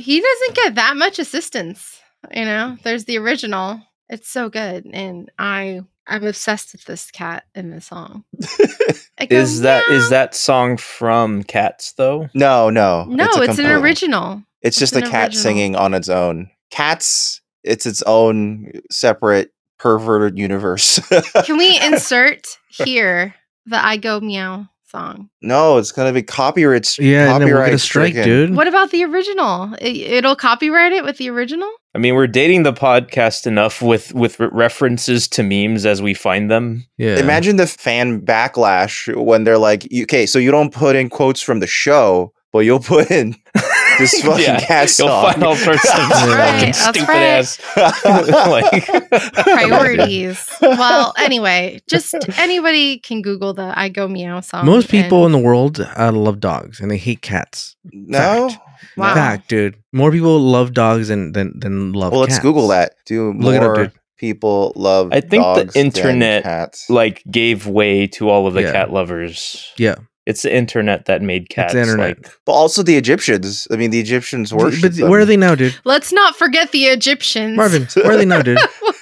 he doesn't get that much assistance. You know, there's the original. It's so good, and I I'm obsessed with this cat in the song. Goes, Is that is "Meow." that song from Cats though? No, no. No, a it's, an original. It's just a cat original. singing on its own. Cats, it's its own separate perverted universe. Can we insert here the "I Go Meow" song? no, it's gonna be copyright. Yeah, and we'll get a copyright strike, stricken. dude. What about the original? It, it'll copyright it with the original. I mean, we're dating the podcast enough with with references to memes as we find them. Yeah. Imagine the fan backlash when they're like, okay, so you don't put in quotes from the show, but you'll put in this fucking Yeah, cat You'll song. find all sorts of Right, fucking that's stupid right. ass. like, Priorities. well, anyway, just anybody can Google the "I Go Meow" song. Most people in the world uh, love dogs and they hate cats. no. Fact. Wow. Fact, dude. More people love dogs than than, than love Well, let's cats. Google that. Do Look it up, more dude. people love? I think the dogs than internet, cats. like gave way to all of the Yeah. cat lovers. Yeah. It's the internet that made cats. the internet. Like, but also the Egyptians. I mean, the Egyptians were. but them. where are they now, dude? Let's not forget the Egyptians. Marvin, where are they now, dude? what?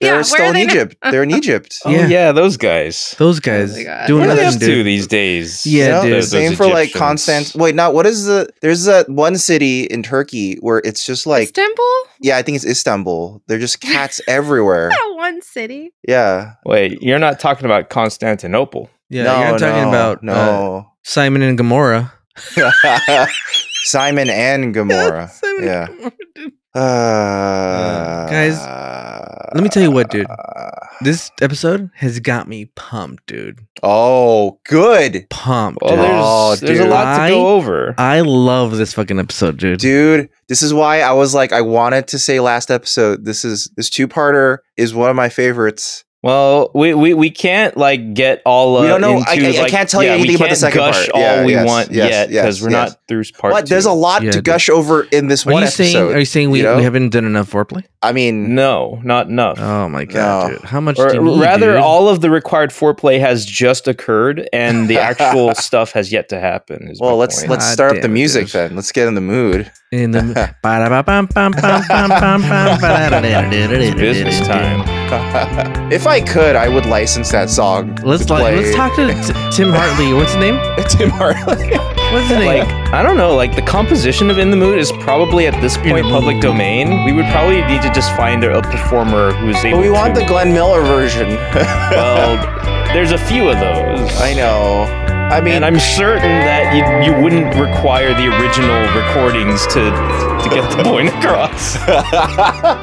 They're yeah, still in they now? Egypt. They're in Egypt. oh Yeah. yeah. those guys. Those oh guys my God. doing What are they nothing, up to these days? Yeah, You know, dude. Those- Same those for like Egyptians. Constant. Wait, not what is the? There's that one city in Turkey where it's just like, Istanbul? yeah, I think it's Istanbul. They're just cats everywhere. That one city. Yeah. Wait, you're not talking about Constantinople. Yeah, no, you're talking no, about uh, no. Simon and Gomorrah. Simon and Gomorrah. Simon and yeah. Gomorrah, dude. Uh, guys, let me tell you what, dude. This episode has got me pumped, dude. Oh, good, Pumped. Well, dude. there's Oh, there's a dude. lot to I- go over. I love this fucking episode, dude. dude. This is why I was like, I wanted to say last episode. This is this two parter is one of my favorites. Well, we, we, we can't like get all uh, We don't know- Into, I- I- I like, can't tell you yeah, we anything about the can't second gush part. all Yeah, we yes, want yes, yet yes, because we're yes. not through part. but there's a lot Yeah, to dude. gush over in this Are one you saying? episode. Are you saying we, you know? we haven't done enough foreplay? I mean, no, not enough. Oh my god, No. dude! How much or do you need, rather, dude? all of the required foreplay has just occurred, and the actual stuff has yet to happen. is well, let's point. let's God start up the music dude. then. Let's get in the mood. In the business time. if I could, I would license that song. Let's play let's talk to T- Tim Hartley. What's his name? Tim Hartley. What's his name? Like I don't know, like the composition of "In the Mood" is probably at this point public domain. We would probably need to just find a, a performer who's able. but we want to, the Glenn Miller version. Well, there's a few of those. I know. I mean, and I'm certain that you you wouldn't require the original recordings to to get the point across.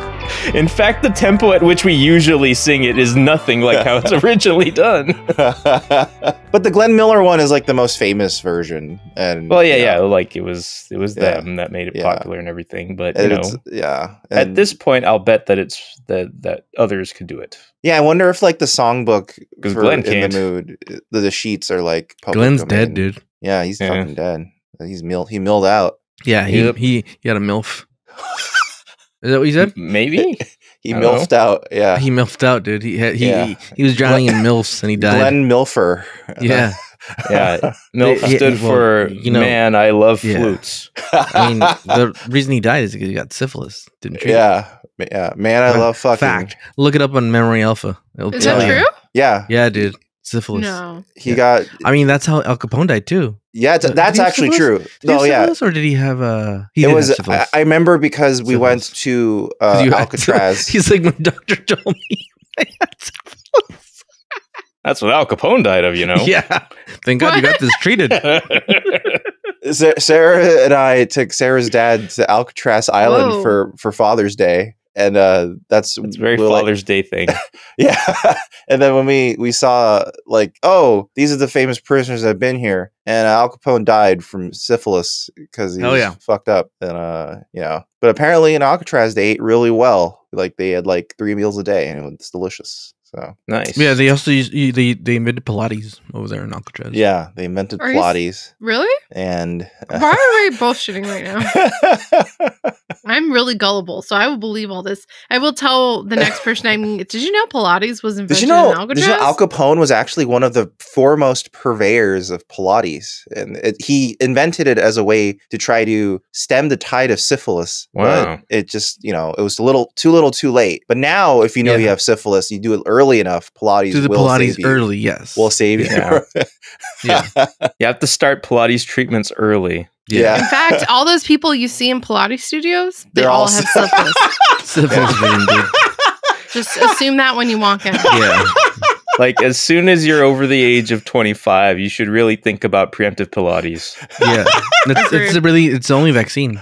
In fact, the tempo at which we usually sing it is nothing like how it's originally done. but the Glenn Miller one is like the most famous version, and Well, yeah, you yeah, know, like it was it was Yeah. them that made it Yeah. popular and everything. But you know, it's- yeah. at this point, I'll bet that it's that that others could do it. yeah, I wonder if like the songbook because Glenn in can't. the mood, the, the sheets are like public Glenn's domain. dead, dude. Yeah, he's Yeah. fucking dead. He's milled. He milled out. Yeah, he Yep. he he had a milf. Is that what you said? Maybe He I don't know. out. Yeah, He milfed out, dude. He had, he, Yeah. he he was drowning in milfs and he died. Glenn Milfer. yeah, yeah. MILF Yeah, stood well, for you know- man. I love Yeah. flutes. I mean the reason he died is because he got syphilis. Didn't treat it. yeah, yeah. Man, I love fucking. Fact. Look it up on Memory Alpha. It'll Is tell that you. true? Yeah, Yeah, dude. Syphilis. No. he Yeah. got. I mean, that's how Al Capone died too. Yeah, t- Uh, that's did he have actually true. Did he have No, yeah. syphilis, or did he have a? he it was. I. I remember because we went to uh, you had- Alcatraz. He's like, my doctor told me. I had syphilis." That's what Al Capone died of, you know. Yeah. Thank God you got this treated. Sarah and I took Sarah's dad to Alcatraz Island Whoa. for for Father's Day, and uh, that's it's very like- Father's Day thing. yeah. and then when we we saw like, oh, these are the famous prisoners that have been here, and uh, Al Capone died from syphilis because he Hell was yeah. fucked up, and uh, yeah. But apparently in Alcatraz they ate really well. Like they had like three meals a day, and it was delicious. So Nice. yeah, they also use, they they invented Pilates over there in Alcatraz. yeah, they invented Are you Pilates, Really? and uh, Why are we both bullshitting right now? I'm I'm really gullible, so I will believe all this. I will tell the next person I meet. Did you know Pilates was invented Did you know? in Alcatraz? Did you know Al Capone was actually one of the foremost purveyors of Pilates, and it, he invented it as a way to try to stem the tide of syphilis. Wow. But it just, you know, it was a little too little, too late. But now, if you know you have syphilis, you do it early enough. Pilates Do the will Pilates save you. early, yes. Will save you. Yeah. Yeah. You have to start Pilates treatments early. Yeah. In fact, all those people you see in Pilates studios, they They're all all have s- syphilis. Syphilis vein. Just assume that when you walk in. Yeah. Like as soon as you're over the age of 25, you should really think about preemptive Pilates. Yeah. It's, it's a really it's the only vaccine.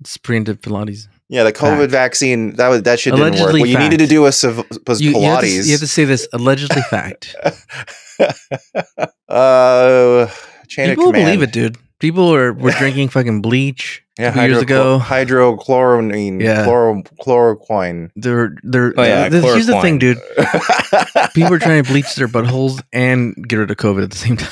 it's preemptive Pilates. Yeah, the COVID Fact. vaccine that was that shit didn't work. Allegedly What you needed to do was, civ- was You, you have to, Pilates. you have to say this allegedly fact. uh, chain People of believe it, dude. People are were drinking fucking bleach Yeah, couple years ago. hydrochlorine, Yeah. chloro, chloroquine. They're they're Oh, yeah, th- here's the thing, dude. People are trying to bleach their buttholes and get rid of COVID at the same time.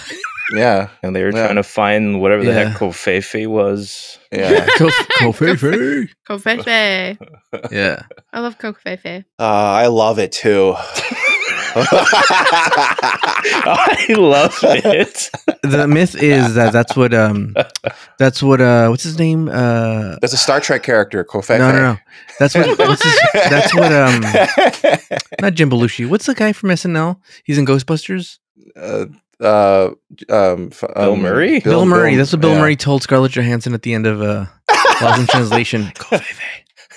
Yeah, And they were Yeah. trying to find whatever the Yeah. heck Covfefe was. yeah. Go, go Covfefe. Yeah. I love Covfefe. Uh, I love it too. I love it. The myth is that that's what um that's what uh what's his name uh That's a Star Trek character, Covfefe. no no no that's what what's his, that's what um not Jim Belushi what's the guy from SNL he's in Ghostbusters uh, uh, um, f- Bill um, Murray? Bill, Murray that's what Bill yeah. Murray told Scarlett Johansson at the end of uh Lost in Translation Go Fefe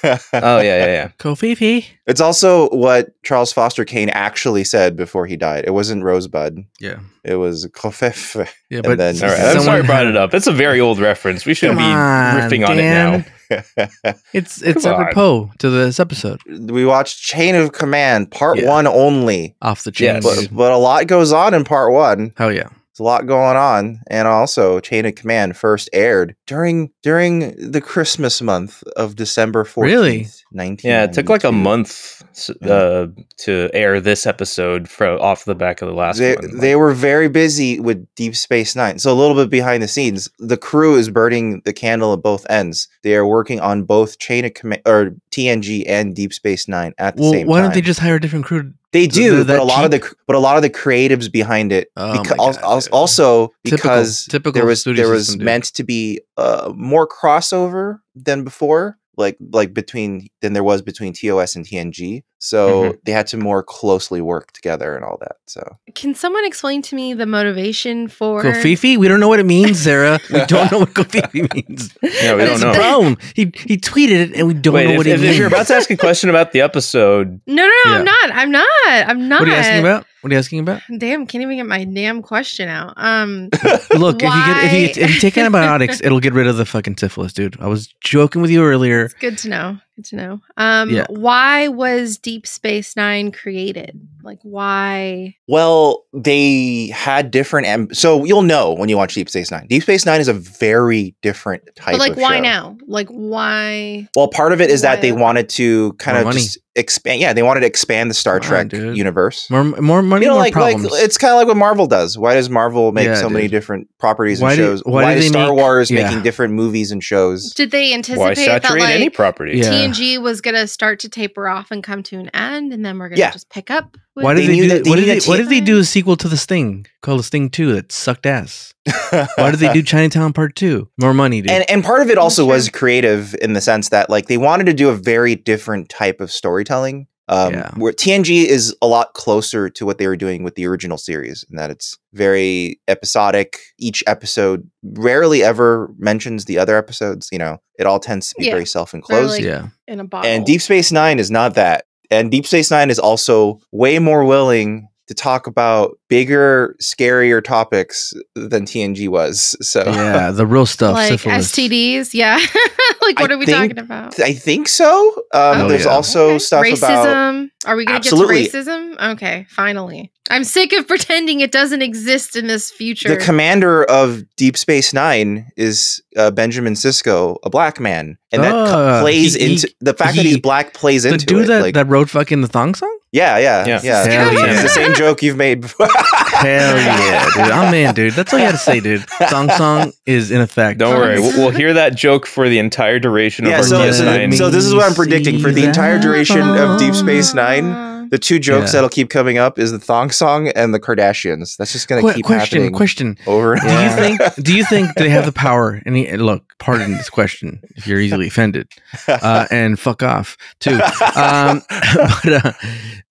Oh yeah, yeah, yeah. Go Fefe It's also what Charles Foster Kane actually said before he died. It wasn't Rosebud. yeah It was Covfefe. yeah And but then- All right, I'm sorry I brought it up. It's a very old reference. We shouldn't be on, riffing on Dan. it now. it's it's Come on. apropos to this episode we watched Chain of Command, part Yeah. one only. off the chain Yes. But, but a lot goes on in part one. hell yeah There's a lot going on, and also Chain of Command first aired during during the Christmas month of December fourteenth, Really? nineteen. Yeah, it took like a month s- uh, to air this episode from off the back of the last They, one. they were very busy with Deep Space Nine. So a little bit behind the scenes, the crew is burning the candle at both ends. They are working on both Chain of Command or TNG and Deep Space Nine at the well same why time. Why don't they just hire a different crew They Th- do, but a lot of the but a lot of the creatives behind it, Oh beca- God, also Typical- because typical there was there was system, meant to be uh, more crossover than before, like like between than there was between TOS and TNG. So Mm-hmm. they had to more closely work together and all that. So Can someone explain to me the motivation for Go Fifi? We don't know what it means, Zara. We don't know what Go Fifi means. yeah, we don't a know. problem. He he tweeted it, and we don't Wait, know if, what it if, means. if you're about to ask a question about the episode, No, no, no, Yeah. I'm not. I'm not. I'm not. what are you asking about? What are you asking about? Damn, can't even get my damn question out. Um, Look, if you get if you get, if you take antibiotics, it'll get rid of the fucking syphilis, dude. I was joking with you earlier. it's good to know. Good to know. Um, Yeah. why was Deep Space Nine created? Like, why? Well, they had different. Am- so you'll know when you watch Deep Space Nine. Deep Space Nine is a very different type. But like, of why show. now? Like, why? Well, part of it is that they Why- wanted to kind More of money. just expand. Yeah, they wanted to expand the Star Come on, Trek dude. universe. More more money, You know, more like, like it's kind of like what Marvel does. Why does Marvel make Yeah, so many different properties Why and do- shows? why Why, is Star make- Wars yeah. making different movies and shows? Did they why anticipate that like any property? Yeah. TNG was gonna start to taper off and come to an end, and then we're gonna Yeah. just pick up? With- why did They they, do? that- what knew did they, what did they do a sequel to the Sting called the Sting Two that sucked ass? Why did they do Chinatown Part Two? More money, dude. and and part of it also Sure. was creative in the sense that like they wanted to do a very different type of storytelling. Um, Yeah. Where TNG is a lot closer to what they were doing with the original series, in that it's very episodic. Each episode rarely ever mentions the other episodes. You know, it all tends to be Yeah. very self-enclosed. like- yeah, in a bottle. And Deep Space Nine is not that. And Deep Space Nine is also way more willing to talk about bigger, scarier topics than TNG was. So yeah, the real stuff. like syphilis. STDs, yeah. like, what I are we think talking about? I think so. Um, Oh, there's yeah. also Okay. stuff racism. about Are we gonna get to racism? Okay, finally. I'm sick of pretending it doesn't exist in this future. the commander of Deep Space Nine is uh, Benjamin Sisko, a black man, and that co- Ah, plays he- he- into the fact that he's black plays the into dude it. that, like, that wrote fucking the thong song. Yeah, yeah, Yeah. yeah, Hell It's the same joke you've made before. Hell yeah, dude. I'm in, dude. That's all you had to say, dude. Song Song is in effect. Don't worry, we'll, we'll hear that joke for the entire duration Yeah, of so, our Yeah, so, DS9. so this is what I'm predicting for the entire duration of Deep Space Nine. The two jokes Yeah. that'll keep coming up is the thong song and the Kardashians. That's just gonna Que- keep question, happening question. Question. Over. and Do you think? Do you think they have the power? And he, look, pardon this question if you're easily offended, uh, and fuck off too. Um, but uh,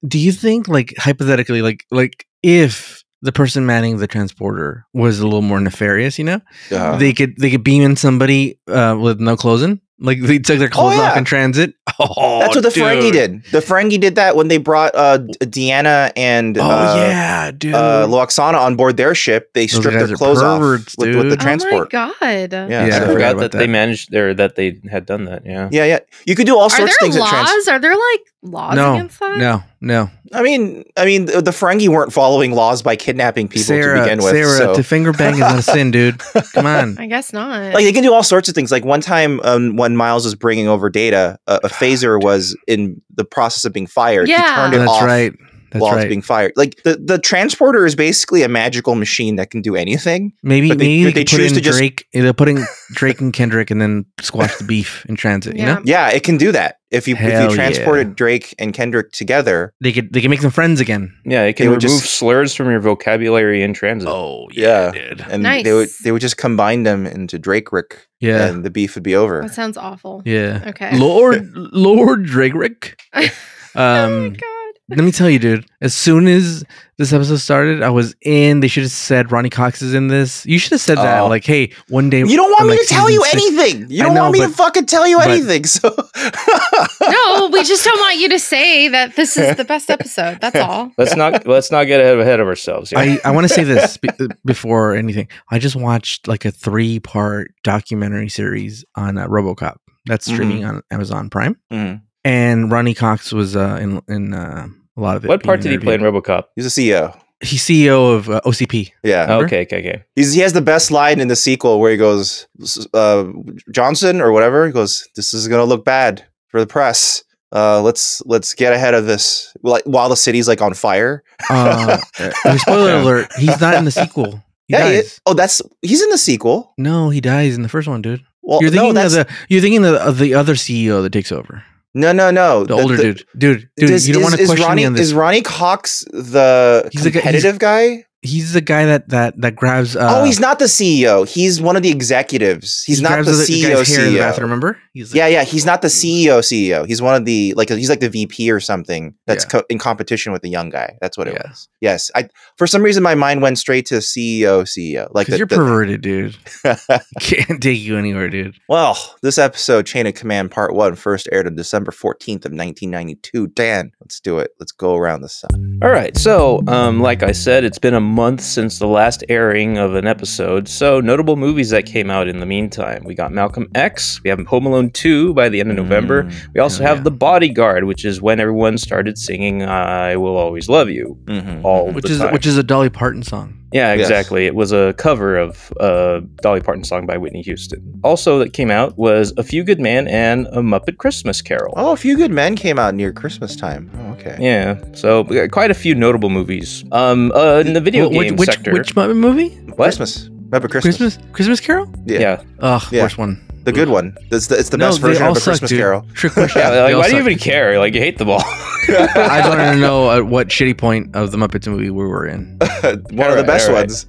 do you think, like hypothetically, like like if the person manning the transporter was a little more nefarious, you know, Uh, they could they could beam in somebody uh, with no clothes in, like they took their clothes off yeah. in transit. Oh, that's what the dude. Ferengi did. The Ferengi did that when they brought uh, Deanna and Oh uh, yeah, dude. uh, Lwaxana on board their ship. They Those stripped their are clothes off with, with the transport. Oh my god. Yeah, Yeah, I so- I forgot forgot that, they managed or that they had done that. Yeah. yeah, yeah. You could do all sorts of there things at trans. laws? Are there like laws No, against that? no, no. I mean, I mean, the, the Ferengi weren't following laws by kidnapping people Sarah, to begin with. Sarah, so. to finger bang is not a sin, dude. Come on. I guess not. like they can do all sorts of things. Like one time, um, when Miles was bringing over data, a, a phaser was in the process of being fired. Yeah. He turned it That's off right. That's while right. it's being fired. Like the, the transporter is basically a magical machine that can do anything. maybe but they- maybe but they, they could put choose in to just- Drake. They're putting Drake and Kendrick, and then squash the beef in transit. You Yeah. know, Yeah, it can do that. If you if Hell you yeah. transported Drake and Kendrick together, they could they can make them friends again. Yeah, it can They would remove just- slurs from your vocabulary in transit. Oh Yeah. dude. and they would they would just combine them into Drake Rick, Yeah, and the beef would be over. that sounds awful. yeah. Okay. Lord Lord Drake Rick. oh Um, my god. Let me tell you, dude. As soon as this episode started, I was in. They should have said Ronny Cox is in this. You should have said that. Oh. Like, hey, one day You don't want in, me like, to tell you six- anything. You don't know, want me to fucking tell you but- anything. So No, we just don't want you to say that this is the best episode. That's all. Let's not let's not get ahead, ahead of ourselves. Yeah. I, I want to say this be- before anything. I just watched like a three part documentary series on uh, RoboCop that's Mm-hmm. streaming on Amazon Prime, Mhm. And Ronny Cox was uh, in in uh, a lot of it. what part did he play in. RoboCop? he's a CEO. He's CEO of uh, OCP. Yeah. Oh, Remember? okay, okay, okay. He's, he has the best line in the sequel where he goes, uh, Johnson or whatever. He goes, "This is gonna look bad for the press. Uh, let's let's get ahead of this." Like while the city's like on fire. Uh, uh, spoiler alert: He's not in the sequel. He yeah. he- oh, that's he's in the sequel. No, he dies in the first one, dude. Well, You're no, thinking that's of the you're thinking of the, of the other CEO that takes over, no, no, no. the, older dude. Dude, dude, Does- you don't want to question Ronny, me on this. Is Ronny Cox the He's the competitive guy? He's the guy that that that grabs. Uh, oh, he's not the CEO. He's one of the executives. He's he not the the CEO. guy's hair in the CEO. bathroom. Remember? He's Yeah, yeah. He's not the CEO. CEO. He's one of the like he's like the VP or something. That's Yeah. co- in competition with the young guy. That's what it Yeah. was. Yes. I for some reason my mind went straight to CEO. CEO. Like the, you're the- perverted, dude. Can't take you anywhere, dude. well, this episode, Chain of Command Part One, first aired on December fourteenth of nineteen ninety two. Dan, let's do it. Let's go around the sun. All right. So, um, like I said, it's been a month since the last airing of an episode. So, notable movies that came out in the meantime. We got Malcolm X. We have Home Alone 2 by the end of November. Mm, We also Oh, have yeah. The Bodyguard, which is when everyone started singing "I Will Always Love You." mhm, All mhm. Which the is time. which is a Dolly Parton song. Yeah, Yes. exactly. It was a cover of a Dolly Parton song by Whitney Houston. Also, that came out was A Few Good Men and A Muppet Christmas Carol. Oh, a few good men came out near Christmas time. Oh, okay. Yeah, so we got quite a few notable movies. Um, uh, in the video Wh- which, game which, sector, which Muppet movie? what? Christmas. Remember Christmas? Christmas Christmas Carol? Yeah. Yeah, Ugh, Yeah. worst one. The good one. It's the, it's the No, best version of a suck, Christmas dude. Carol. Trick question. yeah. Like, all why do you even care? Like, you hate them all. I don't to know at what shitty point of the Muppets movie we were in. one of the best alright. ones.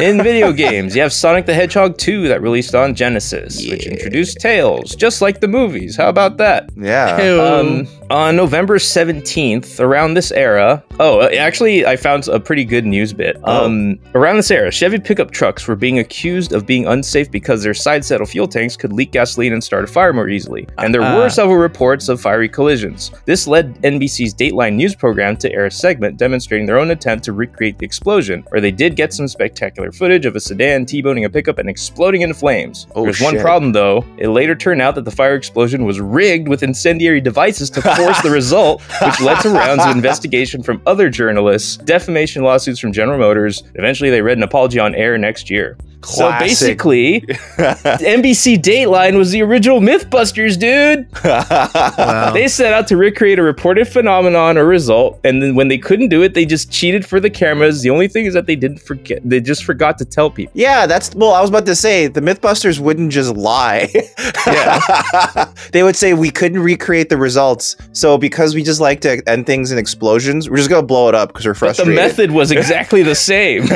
In video games, you have Sonic the Hedgehog 2 that released on Genesis, which introduced Tails, just like the movies. How about that? yeah. Um, on November 17th, around this era, oh, actually, I found a pretty good news bit. Oh. Um, around this era, Chevy pickup trucks were being accused of being unsafe because their side saddle fuel tanks could leak gasoline and start a fire more easily. And there Uh-uh. were ah. several reports of fiery collisions. This led NBC's Dateline news program to air a segment demonstrating their own attempt to recreate the explosion, where they did get some spectacular footage of a sedan T-boning a pickup and exploding into flames. Oh, There's one problem though. It later turned out that the fire explosion was rigged with incendiary devices to force the result, which led to rounds of investigation from other journalists, defamation lawsuits from General Motors. Eventually, they read an apology on air next year. So basically, NBC Dateline was the original MythBusters, dude. Wow. They set out to recreate a reported phenomenon or result, and then when they couldn't do it, they just cheated for the cameras. The only thing is that they didn't forget; they just forgot to tell people. Yeah, that's well. I was about to say the MythBusters wouldn't just lie. Yeah, they would say we couldn't recreate the results, so because we just like to end things in explosions, we're just gonna blow it up because we're But the method was exactly the same.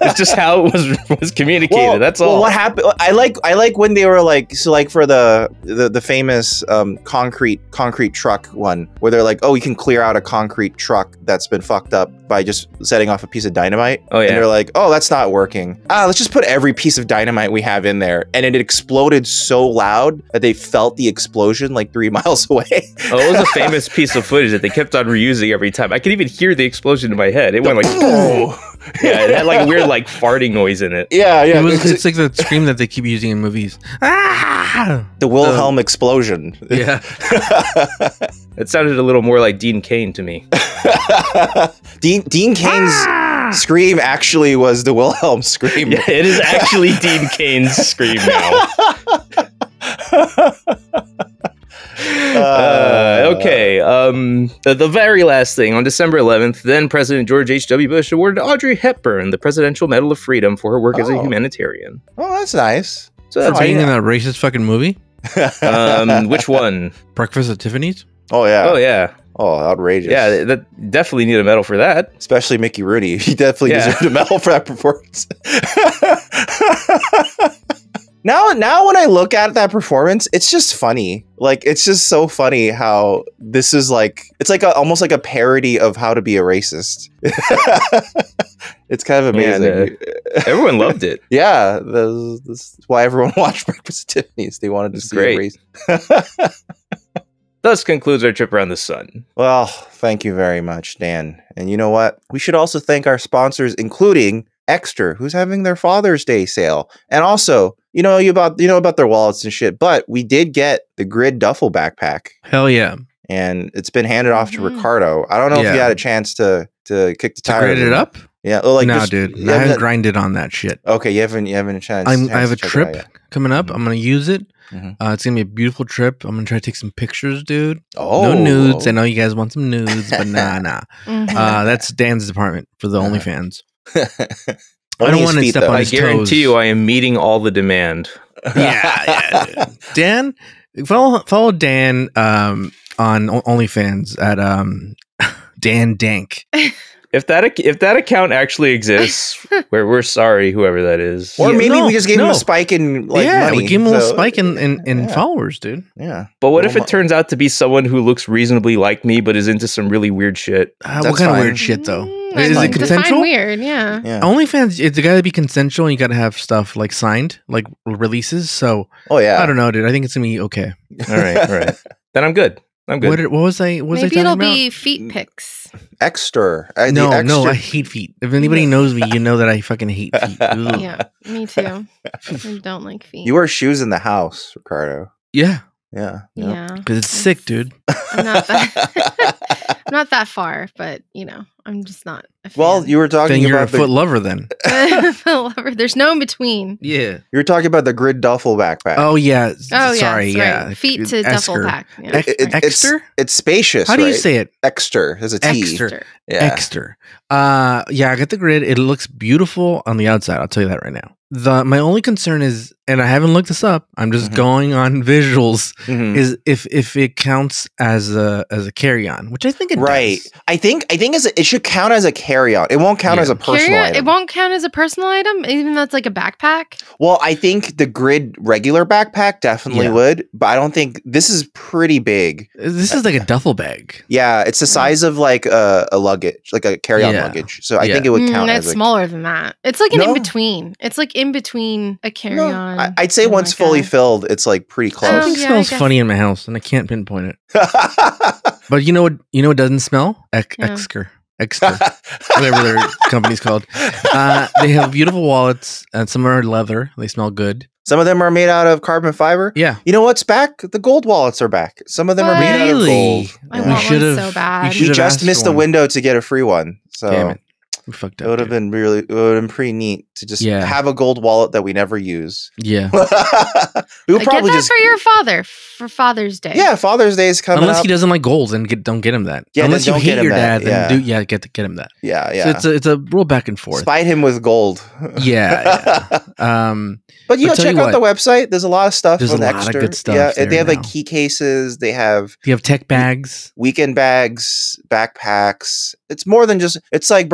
it's just how it was was communicated. Well, That's well, all. what happened? I like I like when they were like so like for the the, the famous um, concrete concrete truck one where they're like, oh, you can clear out a concrete truck that's been fucked up by just setting off a piece of dynamite. Oh, yeah. And they're like, oh, that's not working. Ah, let's just put every piece of dynamite we have in there, and it exploded so loud that they felt the explosion like three miles away. Oh, it was a famous piece of footage that they kept on reusing every time. I could even hear the explosion in my head. It went like, yeah, it had like a weird like farting noise in it. yeah, yeah. it was, because it's like the scream that they keep using in movies. Ah! the Wilhelm explosion. Yeah. It sounded a little more like Dean Cain to me. Dean Dean Cain's Ah! scream actually was the Wilhelm scream. Yeah, it is actually Dean Cain's scream now. Uh, okay. Um, the, the very last thing on December 11th, then President George H.W. Bush awarded Audrey Hepburn the Presidential Medal of Freedom for her work as a Oh. humanitarian. Oh, that's nice. So That's that's being in that racist fucking movie, um, which one? Breakfast at Tiffany's. oh yeah. Oh yeah, Oh, outrageous. yeah. That definitely need a medal for that. Especially Mickey Rooney. He definitely Yeah. deserved a medal for that performance. now, now when I look at that performance, it's just funny. Like it's just so funny how this is like it's like a, almost like a parody of how to be a racist. it's kind of Yeah, amazing. Everyone loved it. Yeah, that's, why everyone watched Breakfast at Tiffany's. They wanted to It's see great. a race. Thus concludes our trip around the sun. Well, thank you very much, Dan. And you know what? We should also thank our sponsors, including Ekster, who's having their Father's Day sale. And also, you know, you about you know about their wallets and shit, but we did get the grid duffel backpack Hell yeah. and it's been handed off to Mhm. Ricardo. I don't know if you had a chance to to kick the To tires. grade it up? Yeah. Oh, like no, just- dude. I haven't haven't- grinded on that shit. okay, you haven't you haven't a chance. I'm, I have a to check trip coming up. I'm gonna use it. Mhm. Uh, it's gonna be a beautiful trip. I'm gonna try to take some pictures, dude. Oh, no nudes. I know you guys want some nudes, but nah, nah. Mhm. Uh, that's Dan's department for the Uh-huh. OnlyFans. Only don't wanna feet, step though. on I his guarantee toes. you, I am meeting all the demand. yeah, yeah. Dan, follow follow Dan um, on O- OnlyFans at um, Dan Dank. If that if that account actually exists, we're we're sorry, whoever that is. Or Yeah, maybe no, we just gave him a spike in like yeah, money. we gave him a little spike in in, in yeah, followers, dude. Yeah. But what if Well, it turns out to be someone who looks reasonably like me but is into some really weird shit? Uh, what kind fine. of weird shit though? Mm, Is fine. it define consensual? weird, yeah. Yeah. OnlyFans, it's got to be consensual. and You got to have stuff like signed, like releases. So Oh yeah. I don't know, dude. I think it's gonna be okay. All right, all right. Then I'm good. I'm good. What, what was I? What was Maybe I it'll about? be feet pics. Ekster. Uh, the no, no, I hate feet. If anybody knows me, you know that I fucking hate feet. Yeah, me too. I don't like feet. You wear shoes in the house, Ricardo. yeah, Yeah. yeah. because it's sick, dude. I'm not that I'm not that far, but you know, I'm just not a fan. well, you were Then talking you're a about the foot lover, then. Foot lover. There's no in between. Yeah. you were talking about the grid duffel backpack. Oh yeah. Oh yeah, Sorry. that's yeah. right. Feet to duffel Esker. pack. Yeah, It- it- right. it's Exter? it's spacious. How do you right? say it? Exter? There's a T. Exter. Yeah. Exter. Uh, yeah, I got the grid. It looks beautiful on the outside. I'll tell you that right now. The my only concern is, and I haven't looked this up. I'm just Mhm. going on visuals. Mhm. Is if if it counts as a as a carry on, which I think it Right. does. I think I think as a, it should count as a carry on. It won't count Yeah. as a personal Carrier, item. it won't count as a personal item, even though it's like a backpack. Well, I think the grid regular backpack definitely Yeah. would, but I don't think this is pretty big. This is like a duffel bag. Yeah, it's the size of like a, a luggage, like a carry on Yeah. luggage. So I Yeah. think it would Mm, count it's as a smaller than that. It's like an No. in between. It's like in between a carry No, on. I, I'd say and once fully filled, it's like pretty Oh, close. Something yeah, I smells funny in my house, and I can't pinpoint it. But you know what? You know what doesn't smell? Ex- Yeah. Exker. Exter. whatever their company's called. Uh, they have beautiful wallets, and some are leather. They smell good. Some of them are made out of carbon fiber. Yeah. You know what's back? The gold wallets are back. Some of them are made out of Really? gold. I Yeah. want one should've- so bad. we We just missed for the one. window to get a free one. So Damn it. We fucked It would have been really, it would have been pretty neat to just Yeah. have a gold wallet that we never use. Yeah. we would Get probably that just, for your father for Father's Day. yeah, Father's Day is coming Unless up. he doesn't like gold, then get, don't get him that. Yeah, Unless you hate get him your that, dad, then yeah. do yeah, get get him that. yeah, yeah. So it's a it's a real back and forth. Spite him with gold. Yeah, Um, but you know, check you out the website. There's a lot of stuff. There's with a lot of good stuff Yeah, there they have like key cases. They have you have tech bags. weekend bags, backpacks. It's more than just. It's like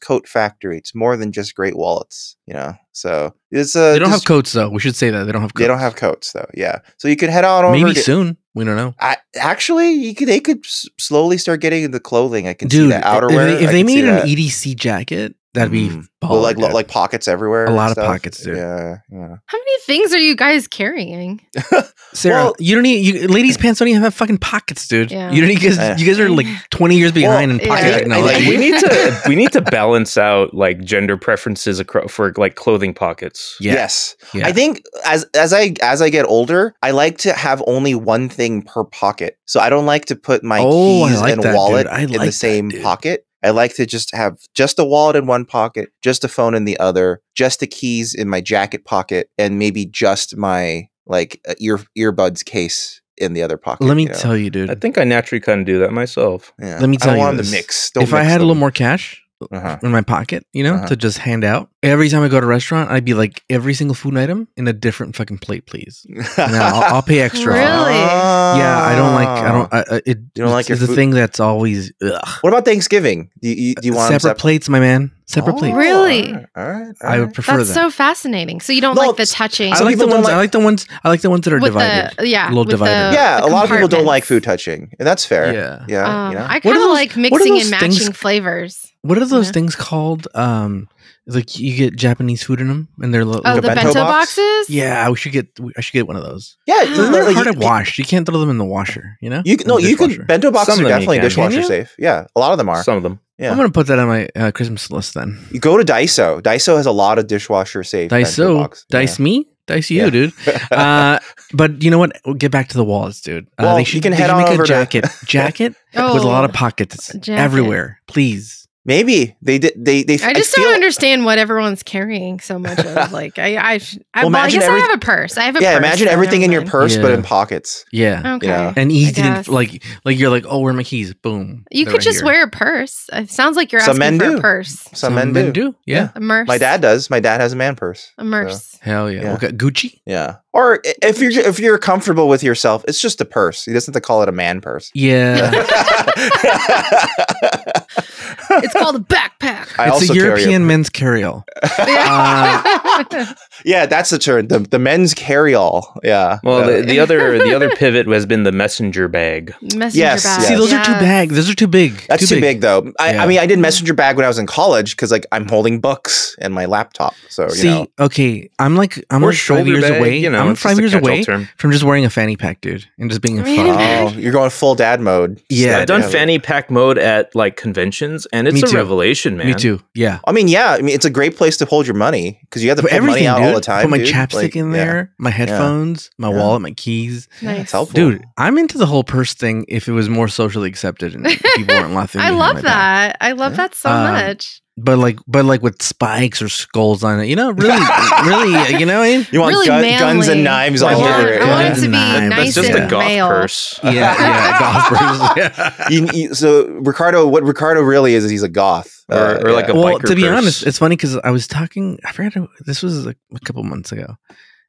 Coat factory. It's more than just great wallets. You know, so it's a. They don't have coats though. We should say that they don't have. coats. They don't have coats though. Yeah, so you can head on over. Maybe get- soon. We don't know. I, actually, you could. They could s- slowly start getting the clothing. I can see Dude, that if outerwear. they, if they made an. EDC jacket, that'd be Mm. baller, Well, like lo- dude. like pockets everywhere. A and lot of pockets, dude. Yeah, yeah. How many things are you guys carrying? Sarah. well- you don't need you, ladies' pants. Don't even have fucking pockets, dude. Yeah. You don't you guys. You guys are like twenty years behind in yeah. pocket I I technology. Like, we need to we need to balance out like gender preferences acro- for like clothing pockets. Yeah. Yes. Yeah. I think as as I as I get older, I like to have only one thing per pocket. So I don't like to put my Oh, keys like and that, wallet I in the same dude. pocket. I like to just have just a wallet in one pocket, just a phone in the other, just the keys in my jacket pocket, and maybe just my like uh, ear earbuds case in the other pocket. Let me you know? tell you, dude. I think I naturally kind of do that myself. Yeah. let me I tell don't you want 'em this. to mix. Don't if I mix had a little more cash Uh-huh. in my pocket, you know, Uh-huh. to just hand out every time I go to a restaurant, I'd be like every single food item in a different fucking plate, please. And I'll, I'll pay extra. Really? Yeah, I don't like. I don't. I, I- it, You don't like it's your the food- thing that's always ugh. What about Thanksgiving? Do you, you- do you want 'em separate sep- plates, my man. Separate Oh, plates. Really? All right. All right. I would right. prefer That's that. so fascinating. So you don't No, like the touching I like the people don't ones. I like- like the ones. I like the ones that are with divided. the yeah, A little with divided. the- yeah, the a lot of people don't like food touching, and that's fair. Yeah. Yeah, Um, you know. I kind of like mixing and matching flavors. What are those Yeah. things called? Um, like you get Japanese food in them, and they're li- Oh, a the little- bento bento, box? boxes. yeah. We should get. I should get one of those. yeah, They're They're like, hard you- to wash. You can't throw them in the washer. You know. You can, In no, you can. Bento boxes Some are of definitely can. dishwasher safe. Yeah, a lot of them are. Some of them. yeah, I'm gonna put that on my uh, Christmas list then. you go to Daiso. Daiso has a lot of dishwasher safe. bento Daiso, box. Yeah. dice me, dice you, Yeah. dude. Uh, but you know what? We'll get back to the wallets, dude. Uh, Well, they you can they head should on make over a to- jacket, jacket with a lot of Oh, pockets jacket. everywhere, please. Maybe they did. They they. I just feel, don't understand what everyone's carrying so much of. Like I, I, I, Well, well, I imagine guess every- I have a purse. I have a Yeah, purse. imagine so everything in your mind. purse, but in pockets. Yeah, Okay. Yeah. and easy to guess. like, like you're like, oh, where are my keys? Boom. You could right just here. wear a purse. It sounds like you're Some asking men for do. a purse. Some, men, do. do. Yeah. A merce. My dad does. My dad has a man purse. A merce. Hell yeah. Yeah. Okay, Gucci. Yeah. Or if you're if you're comfortable with yourself, it's just a purse. He doesn't have to call it a man purse. Yeah. It's called a backpack. I it's also a carry European men's carry-all. Uh, Yeah, that's the term. The, the men's carry all. Yeah. Well, the, the other the other pivot has been the messenger bag. Messenger Yes, bag. yes. See, those are too Yes. big. Those are too big. that's too, big. though. I, Yeah. I mean, I did messenger bag when I was in college because like I'm holding books and my laptop. So you See, know, okay, I'm like I'm Or like five years bag, away. You know, I'm five years away term. from just wearing a fanny pack, dude, and just being a Fanny pack. oh, you're going full dad mode. Yeah, like- I've done yeah. fanny pack mode at like conventions, and it's Me a too. revelation, man. Me too. Yeah. I mean, yeah. I mean, it's a great place to hold your money because you have to Put put money everything, out dude. All the time. Put my dude. chapstick Like, in yeah. there, my headphones, my Yeah. wallet, my keys. Nice. it's helpful. Dude, I'm into the whole purse thing if it was more socially accepted and people weren't laughing. I behind love my that. I love that so Um, much. But like but like with spikes or skulls on it, you know, really really you know what I mean? You want Really gun, guns and knives I all want- over it. I want yeah. it to be nice That's just and a goth male. purse. Yeah, yeah, golf purse. Yeah. You- you- so Ricardo, what Ricardo really is, is he's a goth, Or- Uh, or like yeah. a well, biker to be purse. honest, it's funny because I was talking. I forgot who- this was like a couple months ago,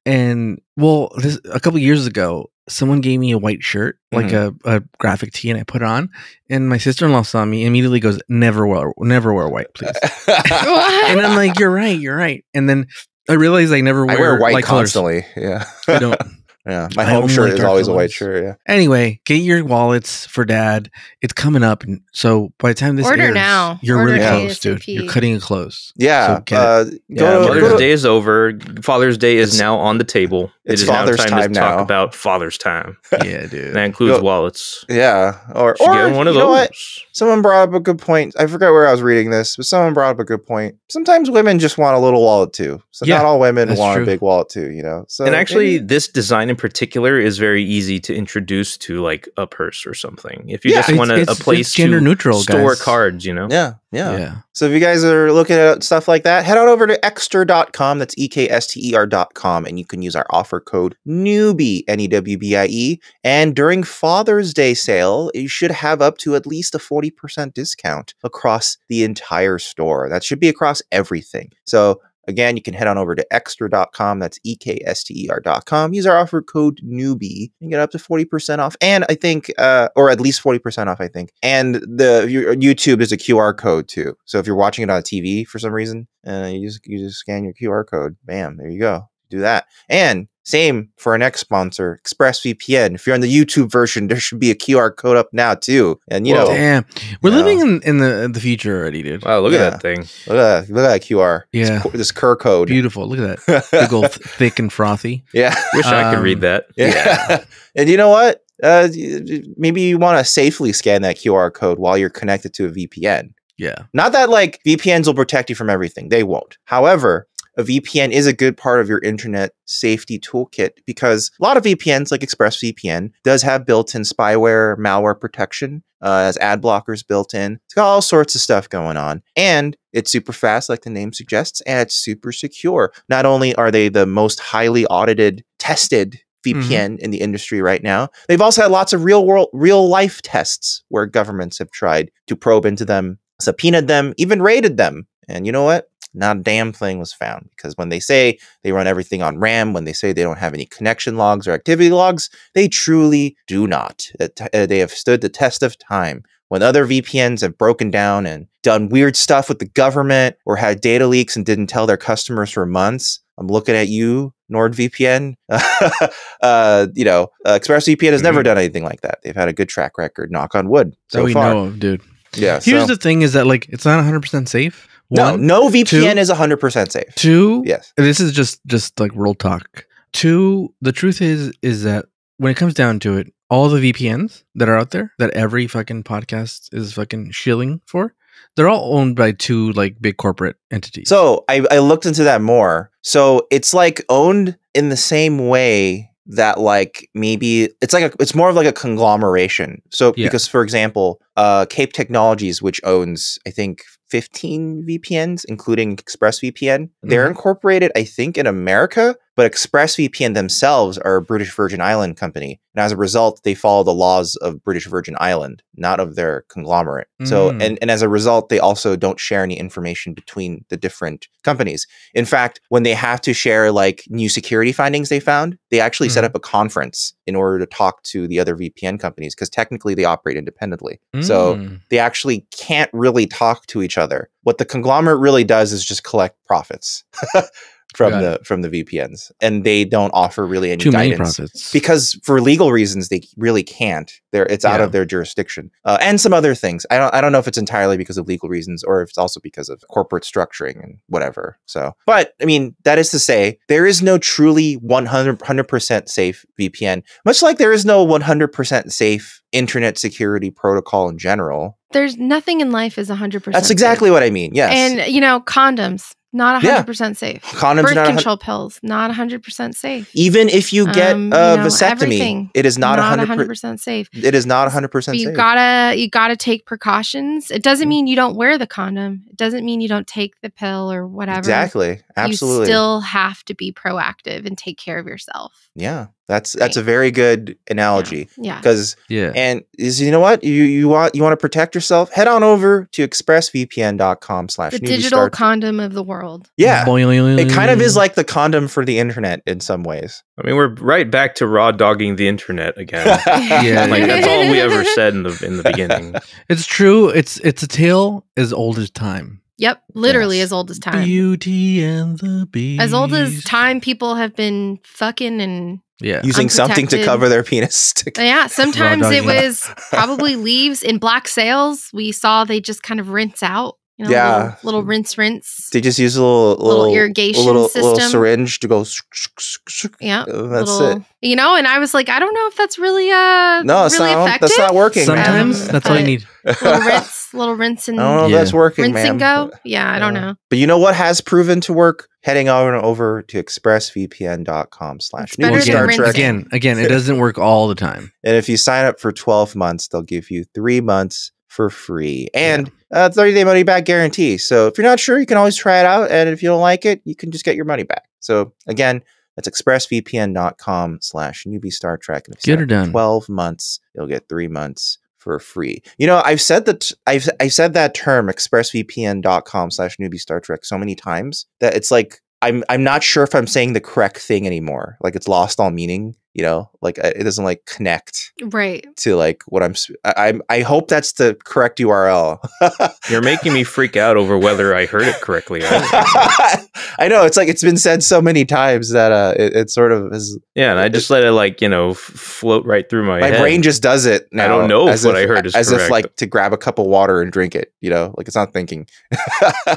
and well, this a couple years ago, someone gave me a white shirt, like a, a graphic tee, and I put it on, and my sister in law saw me, immediately goes, "Never wear, never wear white, please." and I'm like, "You're right, you're right." And then I realized I never I wear, wear white light colors. constantly. Yeah, I don't. yeah, my I home shirt is dark always a white shirt. Yeah. Anyway, get your wallets for dad. It's coming up, and so by the time this Order airs, now. you're Order really now. close, dude. You're cutting it close. Yeah, So get it. uh, Yeah, go to- Mother's go to- Day is over. Father's Day is It's- now on the table. It's it is Father's now time, time to talk about Father's Time. Yeah, dude. And that includes Yo- wallets. Yeah, or or get one of you know those. what? Someone brought up a good point. I forgot where I was reading this, but someone brought up a good point. Sometimes women just want a little wallet too. So Yeah, not all women want true. a big wallet too. You know. So and actually, maybe- this design in particular is very easy to introduce to like a purse or something. If you Yeah. just want a, a place it's gender to neutral, store guys. cards, you know. yeah, yeah, yeah. So if you guys are looking at stuff like that, head on over to ekster.com. That's E K S T E R.com. And you can use our offer code newbie, N E W B I E. And during Father's Day sale, you should have up to at least a 40% discount across the entire store. That should be across everything. So Again, you can head on over to ekster.com. That's E K S T E R.com. Use our offer code newbie and get up to 40% off. And I think, uh, or at least 40% off, I think. And the YouTube is a QR code too. So if you're watching it on a TV for some reason, uh, you just you just scan your QR code. Bam, there you go. Do that. And same for our next sponsor, ExpressVPN. If you're on the YouTube version, there should be a QR code up now too. And you Whoa. know, Damn. We're Yeah. living in, in the in the future already, dude. Wow, look Yeah. at that thing. look at that, look at that QR. Yeah. co- this QR code. Beautiful. Look at that. Big old th- thick and frothy. yeah. Wish I could Um, read that. Yeah. and you know what? Uh, y- y- maybe you want to safely scan that QR code while you're connected to a VPN. Yeah. Not that like VPNs will protect you from everything, they won't. However, a VPN is a good part of your internet safety toolkit because a lot of VPNs, like ExpressVPN, does have built-in spyware, malware protection, uh, has ad blockers built in. It's got all sorts of stuff going on, and it's super fast, like the name suggests, and it's super secure. Not only are they the most highly audited, tested VPN in the industry right now. They've also had lots of real world, real life tests where governments have tried to probe into them, subpoenaed them, even raided them. And you know what? Not a damn thing was found because when they say they run everything on RAM, when they say they don't have any connection logs or activity logs, they truly do not. Uh, t- uh, They have stood the test of time. When other VPNs have broken down and done weird stuff with the government or had data leaks and didn't tell their customers for months, I'm looking at you, NordVPN. uh, you know, uh, ExpressVPN has never Mhm. done anything like that. They've had a good track record, knock on wood, That so we far. know of, dude. Yeah. Here's so- the thing is that like it's not 100% safe. No, One, no VPN two- is 100% safe. two, Yes. this is just just like real talk. Two, the truth is is that when it comes down to it, all the VPNs that are out there that every fucking podcast is fucking shilling for, they're all owned by two like big corporate entities. So I, I looked into that more. So it's like owned in the same way that like maybe it's like a, it's more of like a conglomeration. So Yeah. because for example, uh, Kape Technologies, which owns I think 15 VPNs, including ExpressVPN, they're Mhm. incorporated I think in America, but ExpressVPN themselves are a British Virgin Island company, and as a result, they follow the laws of British Virgin Island, not of their conglomerate. So Mm. and and as a result, they also don't share any information between the different companies. In fact, when they have to share like new security findings they found, they actually set Mhm. up a conference in order to talk to the other VPN companies because technically they operate independently. So Mm. they actually can't really talk to each other. What the conglomerate really does is just collect profits from Got the from the VPNs, and they don't offer really any too many guidance profits. because for legal reasons they really can't. They're it's out Yeah. of their jurisdiction, uh, and some other things. I don't I don't know if it's entirely because of legal reasons or if it's also because of corporate structuring and whatever. So, but I mean that is to say there is no truly 100 percent safe VPN, much like there is no one hundred percent safe internet security protocol in general. There's nothing in life is 100%. That's exactly what I mean. Yes, And, you know, condoms, not Yeah. 100% safe. condoms Birth not a hun- control pills, not 100% safe. even if you get Um, a you know, vasectomy, it is not Not, a hundred. 100% safe. It is not hundred percent you safe. gotta you gotta take precautions. It doesn't Mhm. mean you don't wear the condom. It doesn't mean you don't take the pill or whatever. Exactly. Absolutely. You still have to be proactive and take care of yourself. Yeah, that's that's a very good analogy Yeah. because yeah. and is you know what you you want you want to protect yourself head on over to expressvpn.com slash The digital start. condom of the world. yeah it kind of is like the condom for the internet in some ways I mean, we're right back to raw dogging the internet again. Yeah, like that's all we ever said in the in the beginning. It's true. It's it's a tale as old as time. Yep. Literally Yes. as old as time. Beauty and the Beast. as old as time people have been fucking and Yeah. using something to cover their penis to- yeah, sometimes it was probably leaves in black sails. We saw they just kind of rinse out, You know, Yeah. little, little rinse, rinse, They just use a little little, little, irrigation a little, system. little syringe to go. Yeah, That's little, it. You know, and I was like, I don't know if that's really uh No, it's really not. effective. That's not working. Sometimes that's all you need. little rinse, little rinse and I don't know if Yeah. that's working, rinse man. and go. Yeah, I don't Yeah. know. But you know what has proven to work? Heading on over to expressvpn.com slash It's better newbie than Star. Trek. again, again, it doesn't work all the time. And if you sign up for 12 months, they'll give you three months for free and Uh, a 30 day money back guarantee. So if you're not sure, you can always try it out. And if you don't like it, you can just get your money back. So again, that's expressvpn.com slash newbie Star Trek. And if you Get her done. 12 months, you'll get three months for free. You know, I've said that I've I've said that term expressvpn.com slash newbie Star Trek so many times that it's like I'm I'm not sure if I'm saying the correct thing anymore. Like it's lost all meaning, you know? Like it doesn't like connect Right. to like what I'm I, I'm I hope that's the correct URL. You're making me freak out over whether I heard it correctly. I- I know it's like it's been said so many times that uh it, it sort of is yeah, and I just let it like you know float right through my, my head. brain just does it now. I don't know if as what I heard is as if like to grab a cup of water and drink it, you know, like it's not thinking.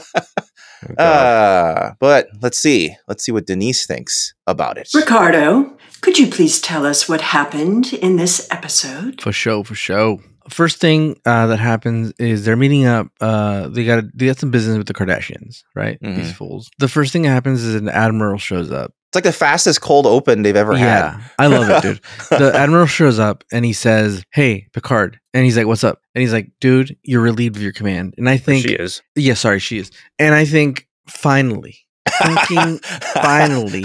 Oh, uh, but let's see. Let's see what Denise thinks about it. Ricardo, could you please tell us what happened in this episode? For show, for show. First thing uh, that happens is they're meeting up. Uh, they got they got some business with the Kardashians, right? These Mhm. fools. The first thing that happens is an admiral shows up. It's like the fastest cold open they've ever yeah, I love it, dude. the admiral shows up and he says, "Hey, Picard," and he's like, "What's up?" And he's like, "Dude, you're relieved of your command." And I think, she is. yeah, sorry, she is. And I think finally, fucking finally,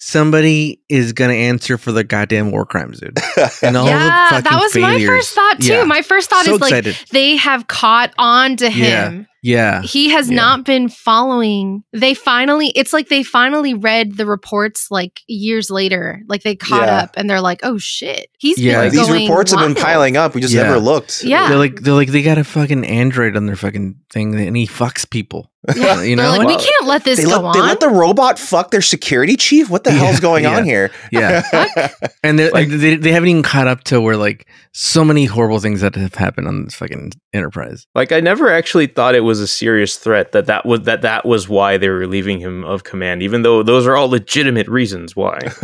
somebody is gonna answer for the goddamn war crimes, dude. And all yeah, the fucking that was my first thought too. Yeah. My first thought so is like they have caught on to him. yeah, He has Yeah. not been following. They finally, it's like they finally read the reports like years later. Like they caught Yeah. up and they're like, oh shit. He's Yeah. been These going reports have been piling up. We just Yeah. never looked. Yeah. They're like they're like they got a fucking android on their fucking thing, and he fucks people. Yeah. You They're know? like, we can't let this They go let, on. they let the robot fuck their security chief? What the Yeah, hell's going yeah. on here? Yeah, and, they're, Like- and they they haven't even caught up to where like so many horrible things that have happened on this fucking Enterprise. Like I never actually thought it was a serious threat that that was that that was why they were relieving him of command, even though those are all legitimate reasons why.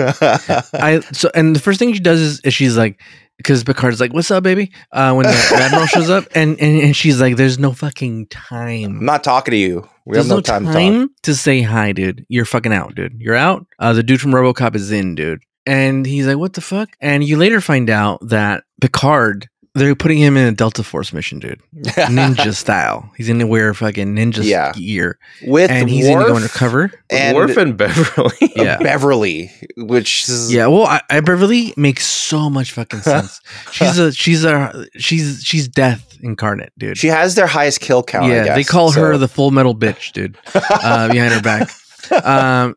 I so and the first thing she does is, is she's like because Picard's like, "What's up, baby?" Uh, when the admiral shows up, and, and and she's like, "There's no fucking time." I'm not talking to you. We There's have no, no time, time, to to, say hi, dude. You're fucking out, dude. You're out. Uh, the dude from RoboCop is in, dude. And he's like, "What the fuck?" And you later find out that Picard, they're putting him in a Delta Force mission, dude, ninja style. He's gonna wear fucking ninja Yeah. gear, With and he's Worf gonna go undercover. and Worf and Beverly. Yeah. Beverly, which is Yeah, well, I, I Beverly makes so much fucking sense. She's a she's a she's she's death incarnate, dude. she has their highest kill count. I yeah, they guess, call her the full metal bitch, dude, uh, behind her back. Um,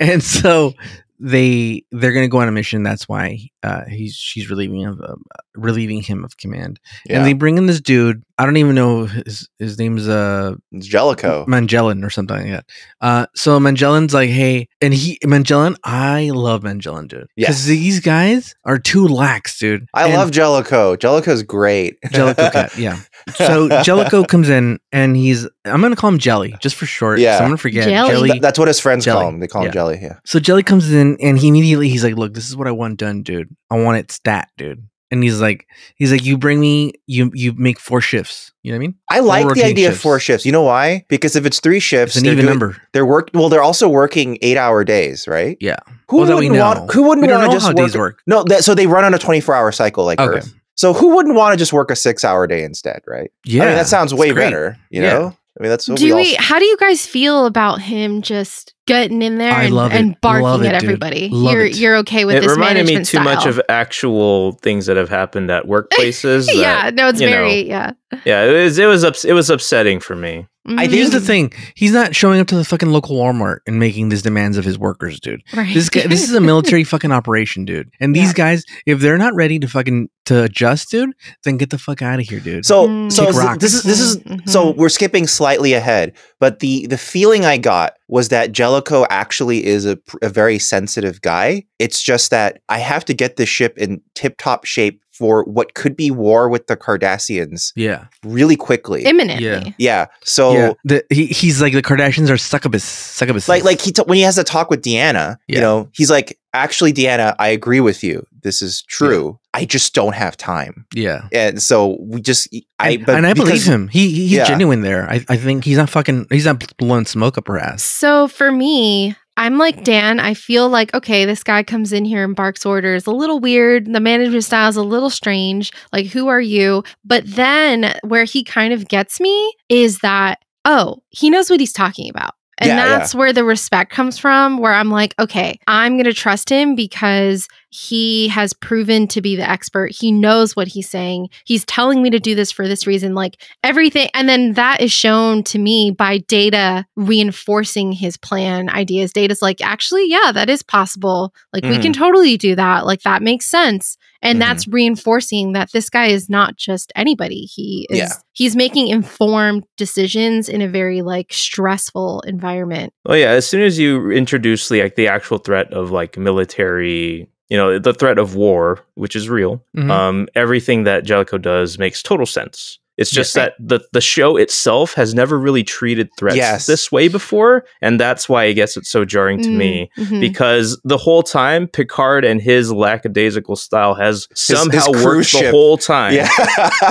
and so they they're gonna go on a mission. That's why uh, he's she's relieving of uh, relieving him of command. yeah. And they bring in this dude. I don't even know his his name's uh it's Jellico. Mangellan or something like that. Uh, so Mangellan's like, hey, and he Mangellan, I love Mangellan, dude. Yes. These guys are too lax, dude. I And love Jellico. Jellico's great. Jellicoe cat, yeah. So Jellico comes in and he's I'm gonna call him Jelly just for short. Yeah. So I'm gonna forget Jelly. Jelly. Th- that's what his friends Jelly. call him. They call him Jelly. Yeah. so Jelly comes in and he immediately he's like, look, this is what I want done, dude. I want it stat, dude. And he's like, he's like, you bring me, you you make four shifts. You know what I mean? I like the rotating idea of four shifts. You know why? Because if it's three shifts, It's an they're even doing- number. They're work. Well, they're also working eight-hour days, right? Yeah. Who Well, wouldn't know. want? Who wouldn't want to just how work? days work. No, that, so they run on a twenty-four hour cycle like Okay. Earth. So who wouldn't want to just work a six-hour day instead, right? Yeah. I mean, that sounds way better. You Yeah. know, I mean, that's what do we all. we? How do you guys feel about him just getting in there I and, love and barking Love it, at everybody? Love you're it. you're okay with it this reminded me management too much of actual things that have happened at workplaces. that- yeah, no, it's you know, very yeah. yeah. It was it was ups- it was upsetting for me. I Mhm. Here's the thing: he's not showing up to the fucking local Walmart and making these demands of his workers, dude. Right. This guy, this is a military fucking operation, dude. And these Yeah. guys, if they're not ready to fucking to adjust, dude, then get the fuck out of here, dude. So, Mm. so Kick is- rocks. this is this is Mhm, so we're skipping slightly ahead, but the the feeling I got was that Jellico actually is a, a very sensitive guy. It's just that I have to get this ship in tip top shape for what could be war with the Cardassians Yeah. really quickly. Imminently. Yeah. yeah. So yeah. The, he, he's like the Kardashians are succubus. Succubus. like like he t- when he has a talk with Deanna, you know, he's like, actually, Deanna, I agree with you. This is true. I just don't have time, yeah. and so we just I and, but and I believe him. He he's Yeah. genuine there. I, I think he's not fucking. He's not blowing smoke up her ass. So for me, I'm like Dan. I feel like okay, this guy comes in here and barks orders. A little weird. The management style is a little strange. Like, who are you? But then where he kind of gets me is that oh, he knows what he's talking about. And Yeah, yeah. that's where the respect comes from, where I'm like, okay, I'm going to trust him because he has proven to be the expert. He knows what he's saying. He's telling me to do this for this reason. Like everything. And then that is shown to me by data reinforcing his plan ideas. Data's like, actually, yeah, that is possible. Like, we can mm-hmm. totally do that. Like, that makes sense. And Mhm. that's reinforcing that this guy is not just anybody. He is, Yeah. he's making informed decisions in a very like stressful environment. oh yeah. As soon as you introduce the like the actual threat of like military, you know, the threat of war, which is real, Mhm. um, everything that Jellico does makes total sense. It's just Yeah. that the the show itself has never really treated threats Yes. this way before, and that's why I guess it's so jarring to me. Mhm. Because the whole time, Picard and his lackadaisical style has somehow his worked the whole time yeah.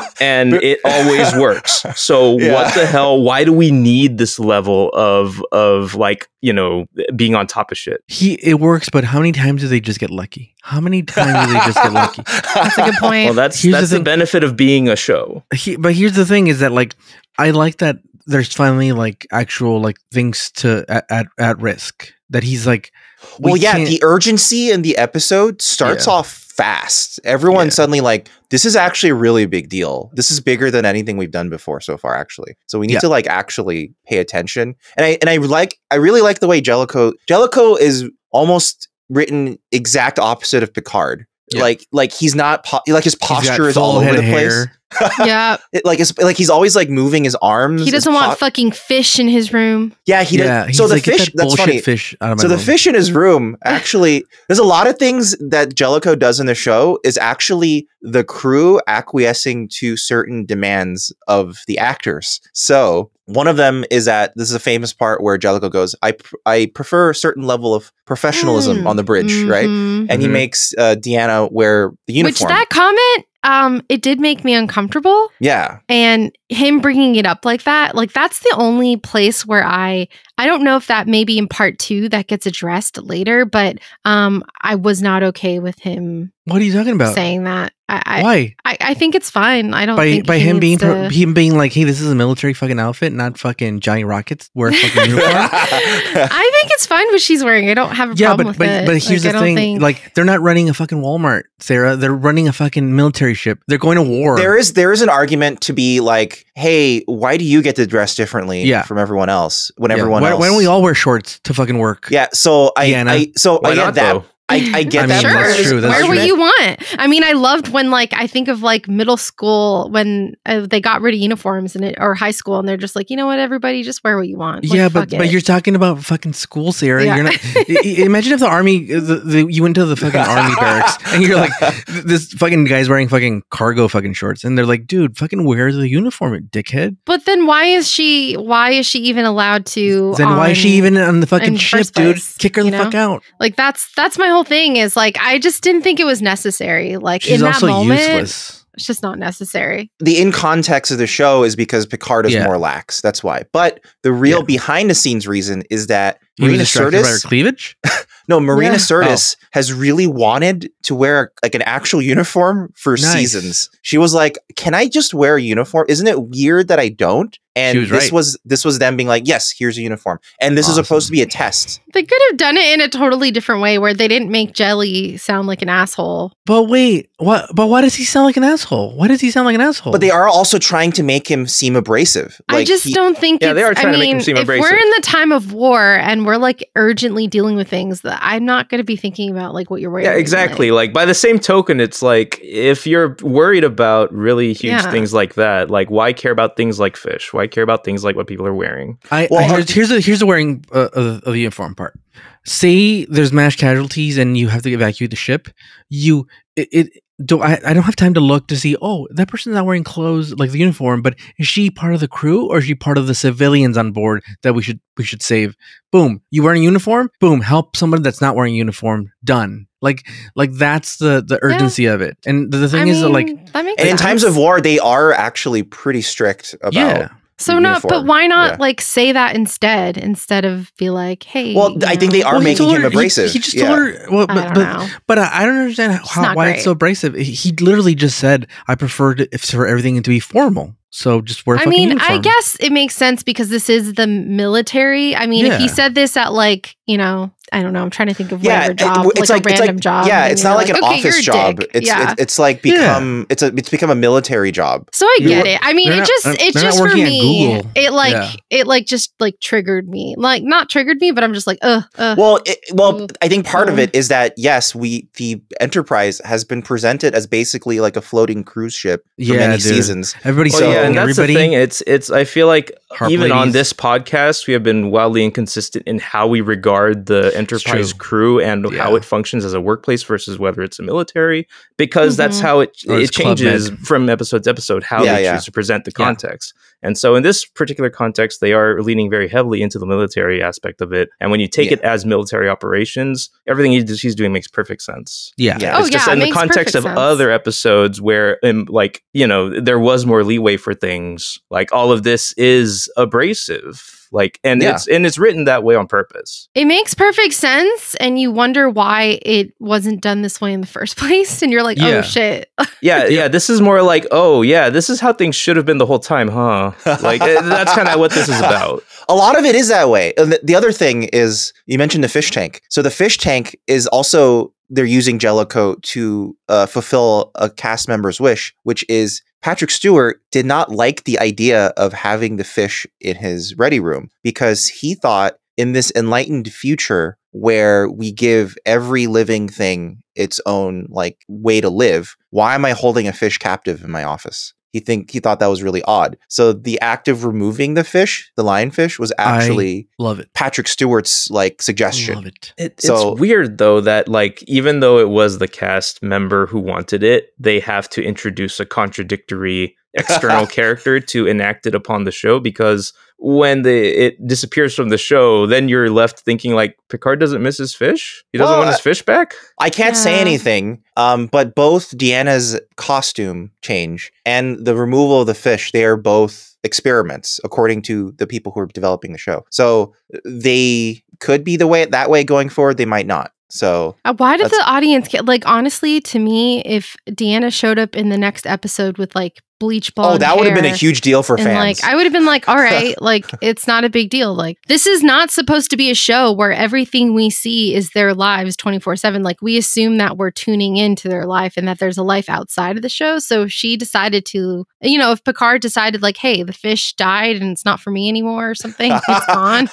and it always works. So Yeah. what the hell? Why do we need this level of of like you know being on top of shit? He it works, but how many times do they just get lucky? How many times do they just get lucky? That's a good point. Well, that's Here's the that's the, thing. benefit of being a show. He, but here's the thing: is that like I like that there's finally like actual like things to at at, at risk that he's like. we well, yeah, can't- the urgency in the episode starts Yeah. off fast. Everyone Yeah. suddenly like, this is actually a really big deal. This is bigger than anything we've done before so far, actually. So we need Yeah. to like actually pay attention. And I and I like I really like the way Jellico Jellico is almost written exact opposite of Picard. Like like he's not po- like his posture is all over the of place. Hair. yeah. It, like it's like he's always like moving his arms. He doesn't want po- fucking fish in his room. yeah, he yeah, does. he's So the like, fish that that's bullshit funny. fish out of my So the fish in his room actually, there's a lot of things that Jellico does in the show is actually the crew acquiescing to certain demands of the actors. So one of them is that this is a famous part where Jellico goes, "I pr- I prefer a certain level of professionalism Mm, on the bridge, right?" mhm. And he Mhm. makes uh, Deanna wear the uniform. Which that comment, um, it did make me uncomfortable. yeah, And him bringing it up like that, like that's the only place where I, I don't know if that maybe in part two that gets addressed later, but um, I was not okay with him What are you talking about? saying that. I, I, Why? I, I think it's fine. I don't By think by he him being needs pro- to- him being like, hey, this is a military fucking outfit, not fucking Johnny Rockets wear fucking uniform. I think it's fine what she's wearing. I don't have a yeah, problem but with but it. but here's Like, the thing: think- like they're not running a fucking Walmart, Sarah. They're running a fucking military ship. They're going to war. there is there is an argument to be like, hey, why do you get to dress differently Yeah. from everyone else when Yeah. everyone why, else? why don't we all wear shorts to fucking work? Yeah, so I, Deanna. I so Why I get not that. though? I, I get I that. mean, sure. that's true, that's Wear what true. you want. I mean, I loved when like I think of like middle school when uh, they got rid of uniforms and it or high school and they're just like, you know what, everybody just wear what you want. Like, yeah, but but it. you're talking about fucking school, Sarah. Yeah. You're not. Imagine if the army, the, the, you went to the fucking army barracks and you're like, this fucking guy's wearing fucking cargo fucking shorts, and they're like, dude, fucking wear the uniform, dickhead. But then why is she? Why is she even allowed to? Then why is she even on the fucking ship, dude? Kick her the you fuck out. Like that's that's my whole thing. Is like I just didn't think it was necessary. Like She's in that also moment, useless. it's just not necessary. the in context of the show is because Picard is Yeah. more lax. That's why. But the real Yeah. behind the scenes reason is that He was Marina distracted by her Sirtis, cleavage. no, Marina Yeah. Sirtis oh. has really wanted to wear like an actual uniform for Nice. seasons. She was like, "Can I just wear a uniform? Isn't it weird that I don't?" And She was this right. was this was them being like, "Yes, here's a uniform." And this is supposed to be a test. They could have done it in a totally different way where they didn't make Jelly sound like an asshole. But wait, what? But why does he sound like an asshole? Why does he sound like an asshole? But they are also trying to make him seem abrasive. I just he- don't think. Yeah, it's, they are trying I to make him mean, seem if abrasive. we're in the time of war and we're like urgently dealing with things, that I'm not going to be thinking about like what you're wearing. Yeah, exactly. Like by the same token, it's like if you're worried about really huge Yeah. things like that, like why care about things like fish? Why I care about things like what people are wearing. I, Well, I are- here's, here's the here's the wearing uh, of, of the uniform part. Say there's mass casualties and you have to evacuate the ship. You it, it do I, I don't have time to look to see. Oh, that person's not wearing clothes like the uniform, but is she part of the crew or is she part of the civilians on board that we should we should save? Boom, you wearing a uniform? Boom, help somebody that's not wearing a uniform. Done. Like like that's the the urgency of it. And the, the thing I is that, like that makes And in times of war, they are actually pretty strict about. yeah. So no, but why not Yeah. like say that instead instead of be like, hey. Well, you I think they are Well, making told him her- he- abrasive. He, just Yeah. told her. Well, I but don't but, know. but I, I don't understand how, not why great. it's so abrasive. He, he literally just said, "I prefer to, if for everything to be formal." So just wear. a I fucking mean, I guess it makes sense because this is the military. I mean, if he said this at like, you know, I don't know, I'm trying to think of Yeah, whatever it- job, it's like, like a it's random like job. yeah, it's not like, an okay, office job. dick. It's, yeah. it's it's like Yeah. become it's a it's become a military job. So I You're get it. I mean, they're it not- just they're- it just for me, it like Yeah. it like just like triggered me. Like not triggered me, but I'm just like, uh, uh. Well, it, well, Mm. I think part of it is that yes, we the Enterprise has been presented as basically like a floating cruise ship for Yeah, many dude. seasons. everybody's Well, saying yeah, and that's everybody. the thing. It's it's. I feel like Harp even on this podcast, we have been wildly inconsistent in how we regard the Enterprise crew and how it functions as a workplace versus whether it's a military. Because that's Mhm. how it Or it changes from episode to episode how Yeah, they yeah. choose to present the Yeah. context. And so in this particular context, they are leaning very heavily into the military aspect of it. And when you take Yeah. it as military operations, everything he- he's doing makes perfect sense. yeah, Yeah. Oh, it's just yeah, it in the context of sense. other episodes where, um, like, you know, there was more leeway for things. Like, all of this is abrasive. Like, and Yeah. it's and it's written that way on purpose. It makes perfect sense, and you wonder why it wasn't done this way in the first place. And you're like, Yeah. oh shit. Yeah, yeah. This is more like, oh, yeah, this is how things should have been the whole time, huh? Like, uh, that's kind of what this is about. A lot of it is that way. And the, the other thing is you mentioned the fish tank. So the fish tank is also they're using Jellico to uh, fulfill a cast member's wish, which is Patrick Stewart did not like the idea of having the fish in his ready room because he thought in this enlightened future where we give every living thing its own like way to live, why am I holding a fish captive in my office? He think he thought that was really odd. So the act of removing the fish, the lionfish, was actually love it. Patrick Stewart's like suggestion. Love it. It, So- it's weird though that like even though it was the cast member who wanted it, they have to introduce a contradictory external character to enact it upon the show because when the it disappears from the show, then you're left thinking like Picard doesn't miss his fish. He doesn't Well, want his fish back. I can't say anything, um, but both Deanna's costume change and the removal of the fish, they are both experiments, according to the people who are developing the show. So they could be the way that way going forward. They might not. So Uh, Why did the audience get like honestly to me if Deanna showed up in the next episode with like bleach oh, blonde oh, that would have been a huge deal for fans. like I would have been like all right like it's not a big deal. Like this is not supposed to be a show where everything we see is their lives 24/7 like we assume that we're tuning into their life and that there's a life outside of the show. So if she decided to you know if Picard decided like hey the fish died and it's not for me anymore or something it's gone.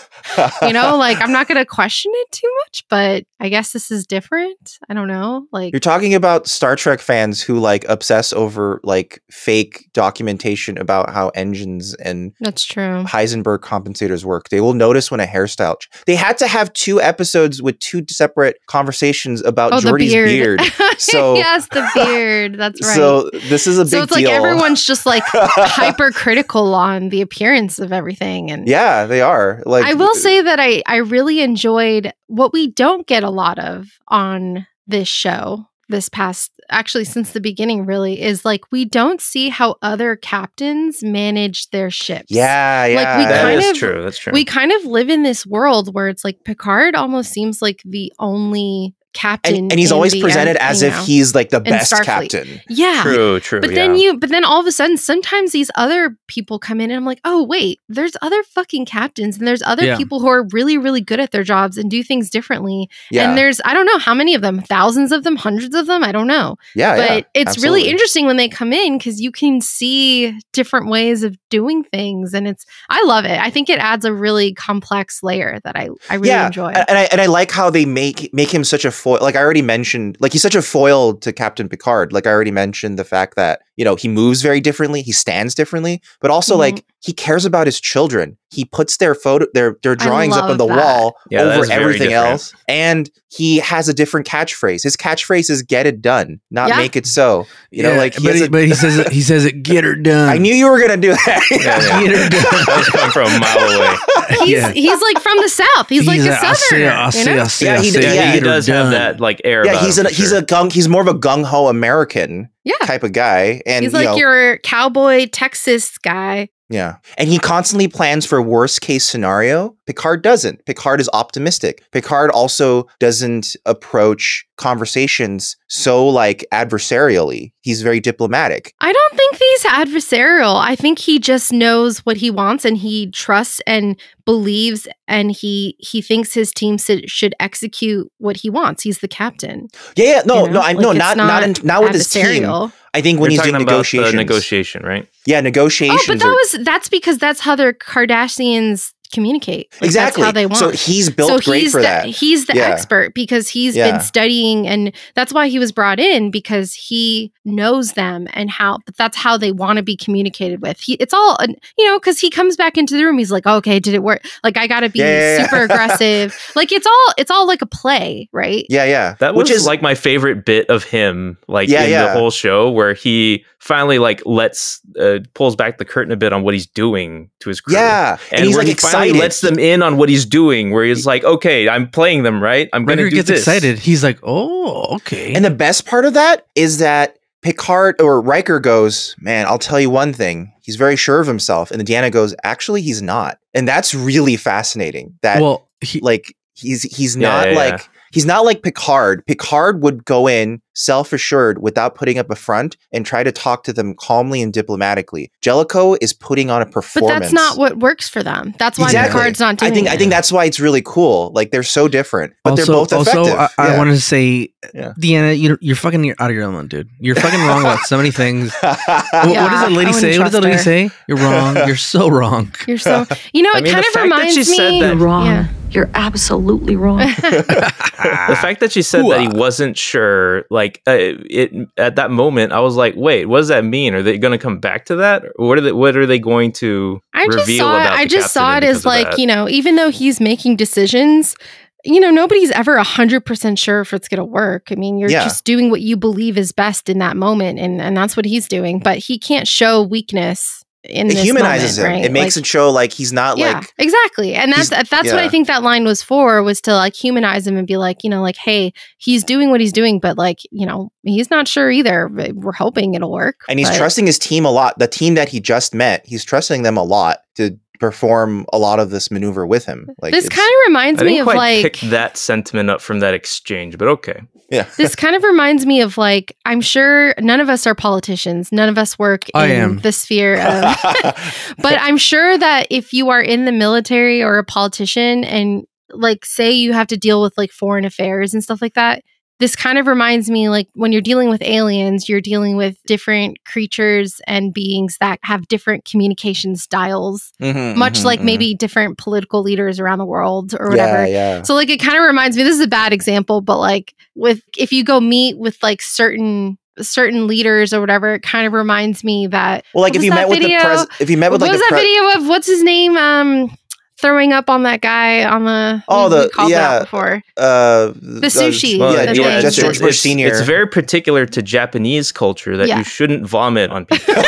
You know like i'm not gonna question it too much but i guess this is different. I don't know like You're talking about Star Trek fans who like obsess over like fake documentation about how engines and that's true Heisenberg compensators work. They will notice when a hairstyle. They had to have two episodes with two separate conversations about oh Geordi's beard, beard. So- yes the beard that's right So this is a big so it's deal. like everyone's just like hypercritical on the appearance of everything and yeah, they are. Like i will say that i i really enjoyed what we don't get a lot of on this show this past actually since the beginning really is like we don't see how other captains manage their ships Yeah, yeah. Like, we That kind is of- true. That's true. we kind of live in this world where it's like Picard almost seems like the only captain, and, and he's always presented uh, as if know. he's like the best Starfleet. captain. yeah. true, true. But yeah. then you, but then all of a sudden, sometimes these other people come in, and I'm like, oh wait, there's other fucking captains, and there's other Yeah. people who are really, really good at their jobs and do things differently. Yeah, And there's, I don't know how many of them, thousands of them, hundreds of them, I don't know. yeah, but yeah, it's really interesting when they come in because you can see different ways of doing things, and it's, I love it. I think it adds a really complex layer that I, I really yeah, enjoy. and and I and I like how they make make him such a foil. Like I already mentioned, like he's such a foil to Captain Picard. Like I already mentioned the fact that you know he moves very differently, he stands differently, but also Mhm. like he cares about his children. He puts their photo, their their drawings up on the that. wall Yeah, over everything different. else, and he has a different catchphrase. His catchphrase is "Get it done," not Yeah. "Make it so." You know, like he but, he, a- but he says it, he says it. Get her done. I knew you were gonna do that. Yeah, yeah. Get her done. That was coming from a mile away. He's Yeah. he's like from the south. He's, like a I'll say southerner. it, I'll you say know? I'll say it, Yeah, I'll he say did- yeah, Yeah, he does have that like air. yeah, he's him a he's sure. a gung he's more of a gung ho American Yeah. type of guy, and he's you like know, your cowboy Texas guy. Yeah. And he constantly plans for worst case scenario. Picard doesn't. Picard is optimistic. Picard also doesn't approach conversations so like adversarially. He's very diplomatic. I don't think he's adversarial. I think he just knows what he wants and he trusts and believes and he he thinks his team should, should execute what he wants. He's the captain. Yeah, yeah. No, you know? no, I Like, no, it's not not in, not with his team. Adversarial. I think when You're he's doing talking about negotiations. the negotiation, right? yeah, Oh, but that are- was that's because that's how their Kardashians communicate. Like, exactly That's how they want. So he's built great he's for the, that. He's the Yeah. expert because he's Yeah. been studying, and that's why he was brought in because he knows them and how. But that's how they want to be communicated with. He, it's all you know because he comes back into the room. He's like, okay, did it work? Like I got to be Yeah, yeah, yeah. super aggressive. Like it's all it's all like a play, right? yeah, yeah. That was Which is like my favorite bit of him, like Yeah, in yeah. the whole show, where he finally like lets uh, pulls back the curtain a bit on what he's doing to his crew. yeah, and, and, he's where like he finally lets them in on what he's doing. Where he's like, "Okay, I'm playing them right. I'm going to Riker do gets this." excited. He's like, "Oh, okay." And the best part of that is that Picard or Riker goes, Man, I'll tell you one thing. He's very sure of himself. And the Deanna goes, Actually, he's not. And that's really fascinating. That well, he, like he's he's Yeah, not yeah, like yeah. he's not like Picard. Picard would go in self-assured without putting up a front and try to talk to them calmly and diplomatically. Jellico is putting on a performance. But that's not what works for them. That's why Exactly. Picard's not doing I think it. I think that's why it's really cool. Like they're so different, but also, they're both effective. also, I, I wanted to say, Yeah. Deanna, you you're fucking out of your element, dude. You're fucking wrong about so many things. Wh- what does the lady say? What does the lady trust say? You're wrong. You're so wrong. You're so you know I it kind of fact that reminds she me. said that- You're wrong. Yeah. You're absolutely wrong. the fact that she said that he uh, wasn't sure, like uh, it at that moment, I was like, "Wait, what does that mean? Are they going to come back to that? What are they? What are they going to I just reveal saw it. I just saw captain it as like that? you know, even though he's making decisions, you know, nobody's ever hundred percent sure if it's going to work. I mean, you're Yeah. just doing what you believe is best in that moment, and and that's what he's doing. But he can't show weakness in it this humanizes moment, him. right? It makes Like, it show like he's not yeah, like exactly, and that's he's- uh, that's what I think that line was for was to like humanize him and be like, you know, like, hey, he's doing what he's doing, but like, you know, he's not sure either. We're hoping it'll work, and he's but- trusting his team a lot. The team that he just met, he's trusting them a lot to perform a lot of this maneuver with him. Like This kind of reminds me didn't of quite like pick that sentiment up from that exchange, but okay. yeah. this kind of reminds me of like I'm sure none of us are politicians. None of us work in I am. the sphere of but I'm sure that if you are in the military or a politician and like say you have to deal with like foreign affairs and stuff like that, this kind of reminds me like when you're dealing with aliens, you're dealing with different creatures and beings that have different communication styles, Mhm, much mhm, like mhm. maybe different political leaders around the world or whatever. Yeah, yeah. So like it kind of reminds me this is a bad example but like with if you go meet with like certain certain leaders or whatever it kind of reminds me that Well, like if you met with the pres, if you met with what like was that pre- video of what's his name um throwing up on that guy on the Oh, we- we the- called yeah. before uh, The sushi, Well, yeah, the George, thing. George it's, Bush Senior. It's very particular to Japanese culture that Yeah. you shouldn't vomit on people.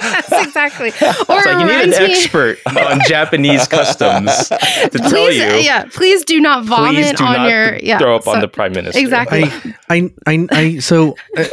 yes exactly or It's like you need an reminds me- expert on Japanese customs to tell please you. yeah please do not vomit do on not your yeah throw up on the prime minister. exactly I, I, I, I so uh,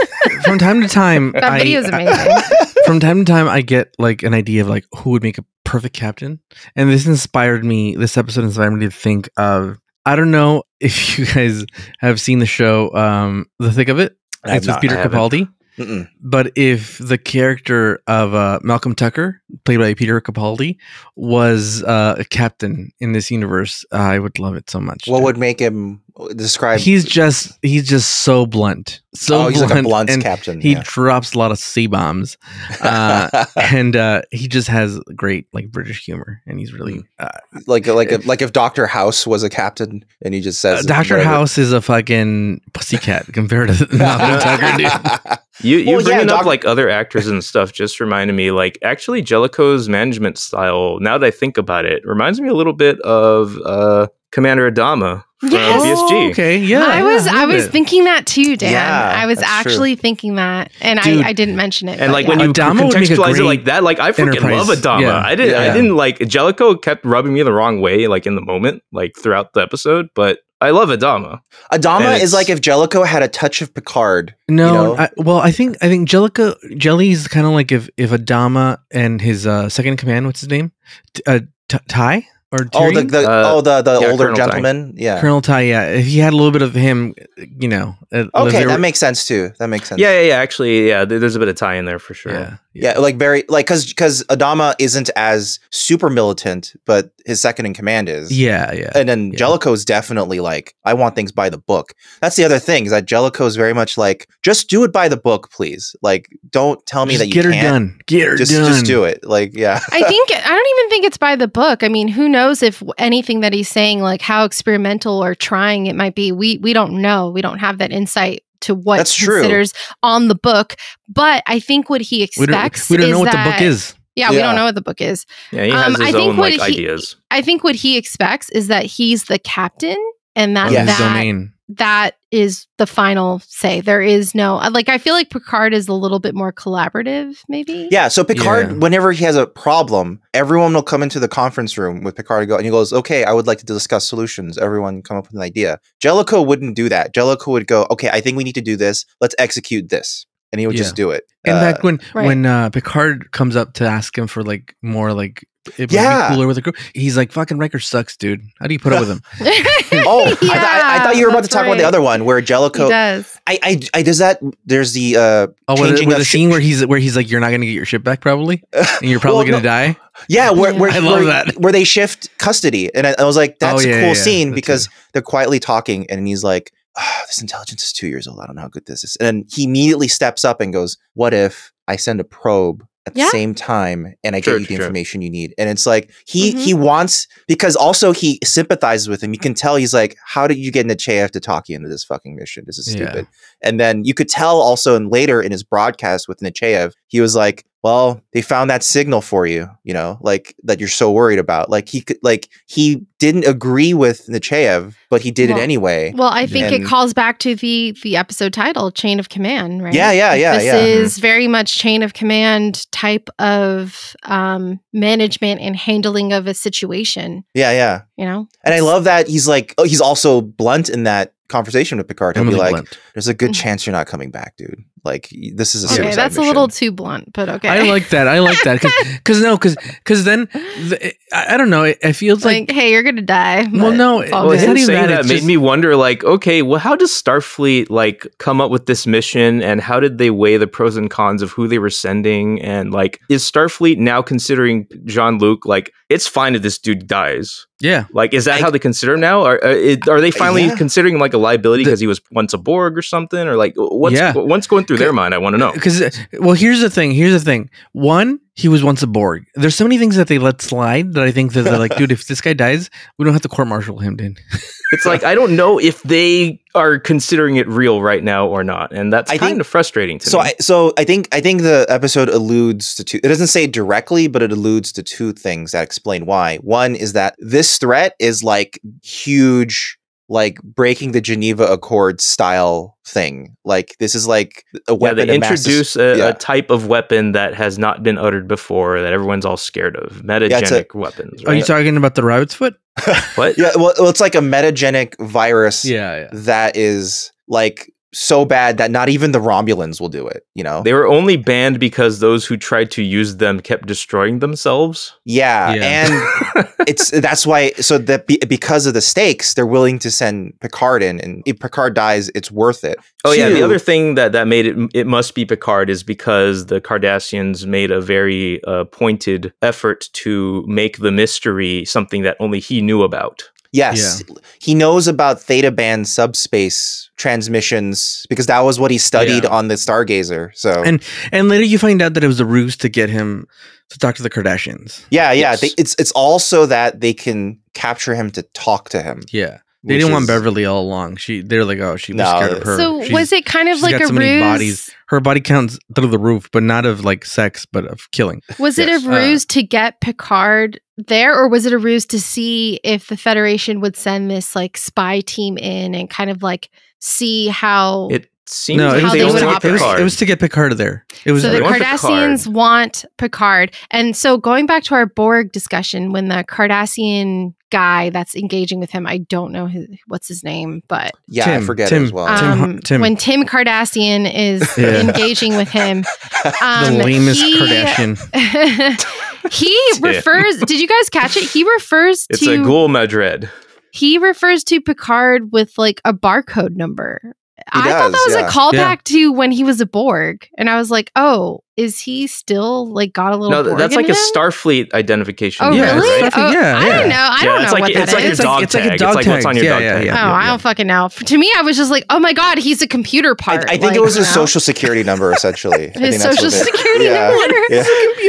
from time to time, that I, video is amazing from time to time I get like an idea of like who would make a perfect captain. And this inspired me, this episode inspired me to think of I don't know if you guys have seen the show um The Thick of It. I It's with not, Peter. Capaldi. Mm-mm. But if the character of uh, Malcolm Tucker, played by Peter Capaldi, was uh, a captain in this universe, I would love it so much. What would make him Describe. he's just he's just so blunt, so oh, he's blunt, like a blunt and captain. he yeah. drops a lot of c bombs, uh, and uh, he just has great like British humor, and he's Mm. really uh, like like like if Doctor House was a captain and he just says Uh, Doctor. House is a fucking pussycat compared to Malcolm Tucker, dude. You you Well, yeah, bringing Doc- up like other actors and stuff just reminded me like actually Jellico's management style. Now that I think about it, reminds me a little bit of uh, Commander Adama from Yes. BSG. Okay, yeah, I yeah, was a I little was bit. thinking that too, Dan. Yeah, I was that's true. actually thinking that, and Dude. I, I didn't mention it. And like yeah. when you Adama would contextualize it like that, like I freaking Enterprise. love Adama. Yeah. I didn't, I didn't like Jellico kept rubbing me the wrong way, like in the moment, like throughout the episode. But I love Adama. Adama is like if Jellico had a touch of Picard. No, you know? I, well, I think I think Jellica Jelly's kind of like if if Adama and his uh, second in command, what's his name, T- uh, T- Tigh or Oh, the, the Uh, oh the the yeah, older Colonel Tigh. gentleman. Yeah. Colonel Tigh. Yeah, if he had a little bit of him, you know. Okay, they were- that makes sense too. That makes sense. Yeah, yeah, yeah. Actually, yeah. There's a bit of tie in there for sure. yeah, Yeah, like very like because because Adama isn't as super militant, but his second in command is. yeah, yeah. And then Yeah. Jellico's definitely like, I want things by the book. That's the other thing is that Jellico's very much like, just do it by the book, please. Like, don't tell me Just that you get her can't. done. Get her Just done. just do it. Like, yeah. I think I don't even think it's by the book. I mean, who knows if anything that he's saying, like how experimental or trying it might be. We we don't know. We don't have that insight to what That's he true. considers on the book. But I think what he We expects. don't, we don't is know what the book that- is. Yeah, we don't know what the book is. Yeah, he Um, has I his think own what like he- ideas. I think what he expects is that he's the captain, and that of Yes. his that domain. That is the final say. There is no uh, like. I feel like Picard is a little bit more collaborative, maybe. Yeah. So Picard, Yeah. whenever he has a problem, everyone will come into the conference room with Picard and go, and he goes, "Okay, I would like to discuss solutions. Everyone come up with an idea." Jellico wouldn't do that. Jellico would go, "Okay, I think we need to do this. Let's execute this," and he would Yeah. just do it. In Uh, fact, when right. when uh, Picard comes up to ask him for like more like it might Yeah. be cooler with a group, he's like, "Fucking Riker sucks, dude. How do you put up with him?" Oh, I, th- I, I thought you were about to that's talk about the other one where He Jellico. does. I, I, I does that. There's the uh, Oh, with, Changing with of the sh- scene where he's where he's like, "You're not going to get your ship back, probably, and you're probably Well, going to die." yeah, where, Yeah. where I love where, that. where they shift custody, and I, I was like, that's Oh, yeah, a cool yeah, scene that because too. they're quietly talking, and he's like, ah, "This intelligence is two years old. I don't know how good this is." And he immediately steps up and goes, "What if I send a probe?" At the Yeah. same time, and I True, get you the true. information you need, and it's like he Mhm. he wants because also he sympathizes with him. You can tell he's like, "How did you get Nechayev to talk you into this fucking mission? This is Yeah. Stupid." And then you could tell also in later in his broadcast with Nechayev, he was like, Well, they found that signal for you, you know, like that you're so worried about. Like he could like he didn't agree with Nechayev, but he did Well, it anyway. Well, I think And- it calls back to the the episode title, Chain of Command, right? Yeah, yeah, yeah, This yeah. is very much chain of command type of um, management and handling of a situation. yeah, yeah. You know, And I love that he's like oh, he's also blunt in that conversation with Picard. He'll be like, Blunt. There's a good chance you're not coming back, dude. Like this is a okay, suicide that's a little too blunt, but okay. I like that. I like that because no, because because then the, I, I don't know. It, it feels like, like, hey, you're gonna die. well, no. it's Well, him saying that, that, it's made just- me wonder, like, okay, well, how does Starfleet like come up with this mission, and how did they weigh the pros and cons of who they were sending, and like, is Starfleet now considering Jean Luc like it's fine if this dude dies? yeah. Like, is that I- how they consider him now? Are, uh, are, are they finally Yeah. considering him like a liability because he was once a Borg or something, or like what's Yeah. what's going through their mind? I want to know. Because uh, well, here's the thing. Here's the thing. One, he was once a Borg. There's so many things that they let slide that I think that they're like, dude, if this guy dies, we don't have to court martial him, dude. It's like I don't know if they are considering it real right now or not, and that's I kind think- of frustrating to So me. I so I think I think the episode alludes to two. It doesn't say directly, but it alludes to two things that explain why. One is that this threat is like huge, like breaking the Geneva Accord style thing. Like this is like a weapon. yeah, weapon. they of mass introduce a, yeah. a type of weapon that has not been uttered before that everyone's all scared of. Metagenic it's a- weapons. Are you talking about the rabbit's foot? what? Yeah, well, well, it's like a metagenic virus Yeah, yeah. that is like so bad that not even the Romulans will do it. You know? They were only banned because those who tried to use them kept destroying themselves. yeah, Yeah. and it's that's why so that be, because of the stakes they're willing to send Picard in and if Picard dies it's worth it. Oh yeah, the other thing that that made it it must be Picard is because the Cardassians made a very uh, pointed effort to make the mystery something that only he knew about. Yes, he knows about theta band subspace transmissions because that was what he studied Yeah. on the Stargazer. So And and later you find out that it was a ruse to get him to talk to the Kardashians. yeah, yeah, they, it's it's also that they can capture him to talk to him. Yeah. They didn't want Beverly all along. She they're like, oh, she was No, scared of her. So She's- was it kind of she's like got a so many ruse? bodies. Her body counts through the roof, but not of like sex, but of killing. Was it Yes. a Uh, ruse to get Picard there, or was it a ruse to see if the Federation would send this like spy team in and kind of like see how? It seems No, like it was, How it, they was would to get, it, was, it was to get Picard there. It was so the they want Cardassians want Picard, and so going back to our Borg discussion, when the Cardassian guy that's engaging with him, I don't know his, what's his name, but Yeah, I Tim, forget Tim, as well. Um, Tim. when Tim Cardassian is Yeah. engaging with him, um, the lamest he- Kardashian. he Tim. refers. Did you guys catch it? He refers It's to a Gul Madred. he refers to Picard with like a barcode number. I thought that was yeah. a callback Yeah. to when he was a Borg, and I was like, "Oh, is he still like got a little?" No, Borg that's in like a? Starfleet identification. Oh, Yeah, really? right? Oh, yeah, I yeah. don't know. I Yeah, don't know like what it's that like a is. It's like- your dog it's like a tag. dog it's like what's on your Yeah, dog yeah, tag. yeah. Oh, I don't fucking know. To me, I was just like, "Oh my god, he's a computer I, part." I think like, it was his you know? social security number, essentially. I think His that's social what it- security yeah. number.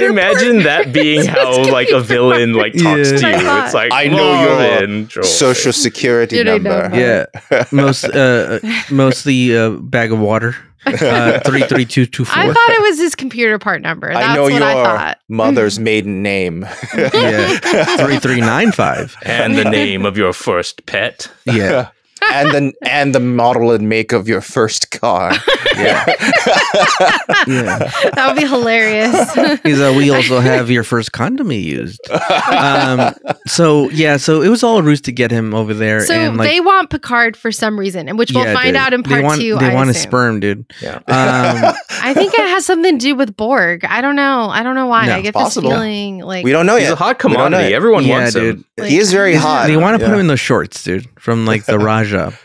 Yeah. Imagine that being how like a villain like talks to you. Oh It's like I know your Social security number. Yeah, most uh, mostly uh, bag of water. Uh, three three two two four. I thought it was his computer part number. That's I know what your I thought. mother's maiden name. Yeah, three three nine five. and the name of your first pet. Yeah, and the and the model and make of your first car. yeah, yeah. That would be hilarious. Because uh, we also have your first condom you used. Um, so yeah, so it was all a ruse to get him over there. so and like, they want Picard for some reason, and which we'll yeah, find dude. out in part they want, two. They I want a sperm, dude. Yeah. Um, I think it has something to do with Borg. I don't know. I don't know why. No, I get possible. this feeling like we don't know He's yet. a hot We don't know commodity. Everyone yeah, wants him. like- he is very hot. They want to put Yeah. him in those shorts, dude, from like the Raja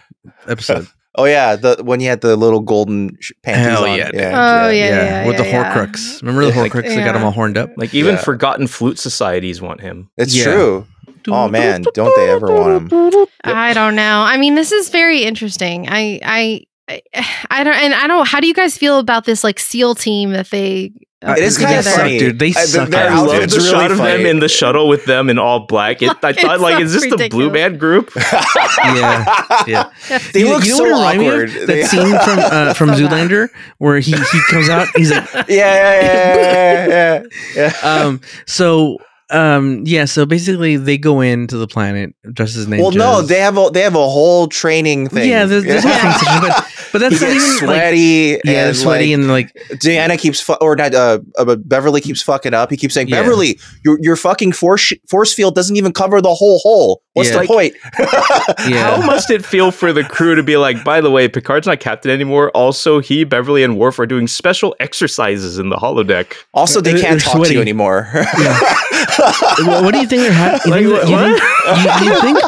episode. Oh yeah, the when he had the little golden sh- panties Hell on. yeah, dude. Oh, yeah, yeah, with the yeah. Horcrux. Remember the Yeah, like- Horcrux? They got him all horned up. Like even Yeah. forgotten flute societies want him. It's Yeah. true. Oh man, don't they ever want him? I don't know. I mean, this is very interesting. I I I, I don't and I don't. How do you guys feel about this like SEAL team that they? Uh, It is kind of together? funny, dude. They I- suck their ass, I dude. love outfits the really shot of them in the shuttle with them in all black. It, I thought like, so is this the Blue. Man group? Yeah, yeah. They You- look you know so what it reminded me of? awkward. That They- scene from uh, from So bad. Zoolander where he he comes out. He's like, yeah, yeah, yeah, yeah, yeah, yeah. um. So um. Yeah. So basically, they go into the planet dressed as ninjas. well, no, they have a they have a whole training thing. Yeah, there's, there's a whole Yeah. thing but but that's not gets even like sweaty. yeah, and, sweaty like, and like Diana keeps fu- or not. Uh, uh, Beverly keeps fucking up. He keeps saying, Yeah. "Beverly, your your fucking force force field doesn't even cover the whole hole. What's Yeah. the point?" yeah. How must it feel for the crew to be like, by the way, Picard's not captain anymore. Also, he, Beverly, and Worf are doing special exercises in the holodeck. also, they They're- can't they're talk to you anymore. What, what do you think they're ha- you, Like, think, you, think, you, you think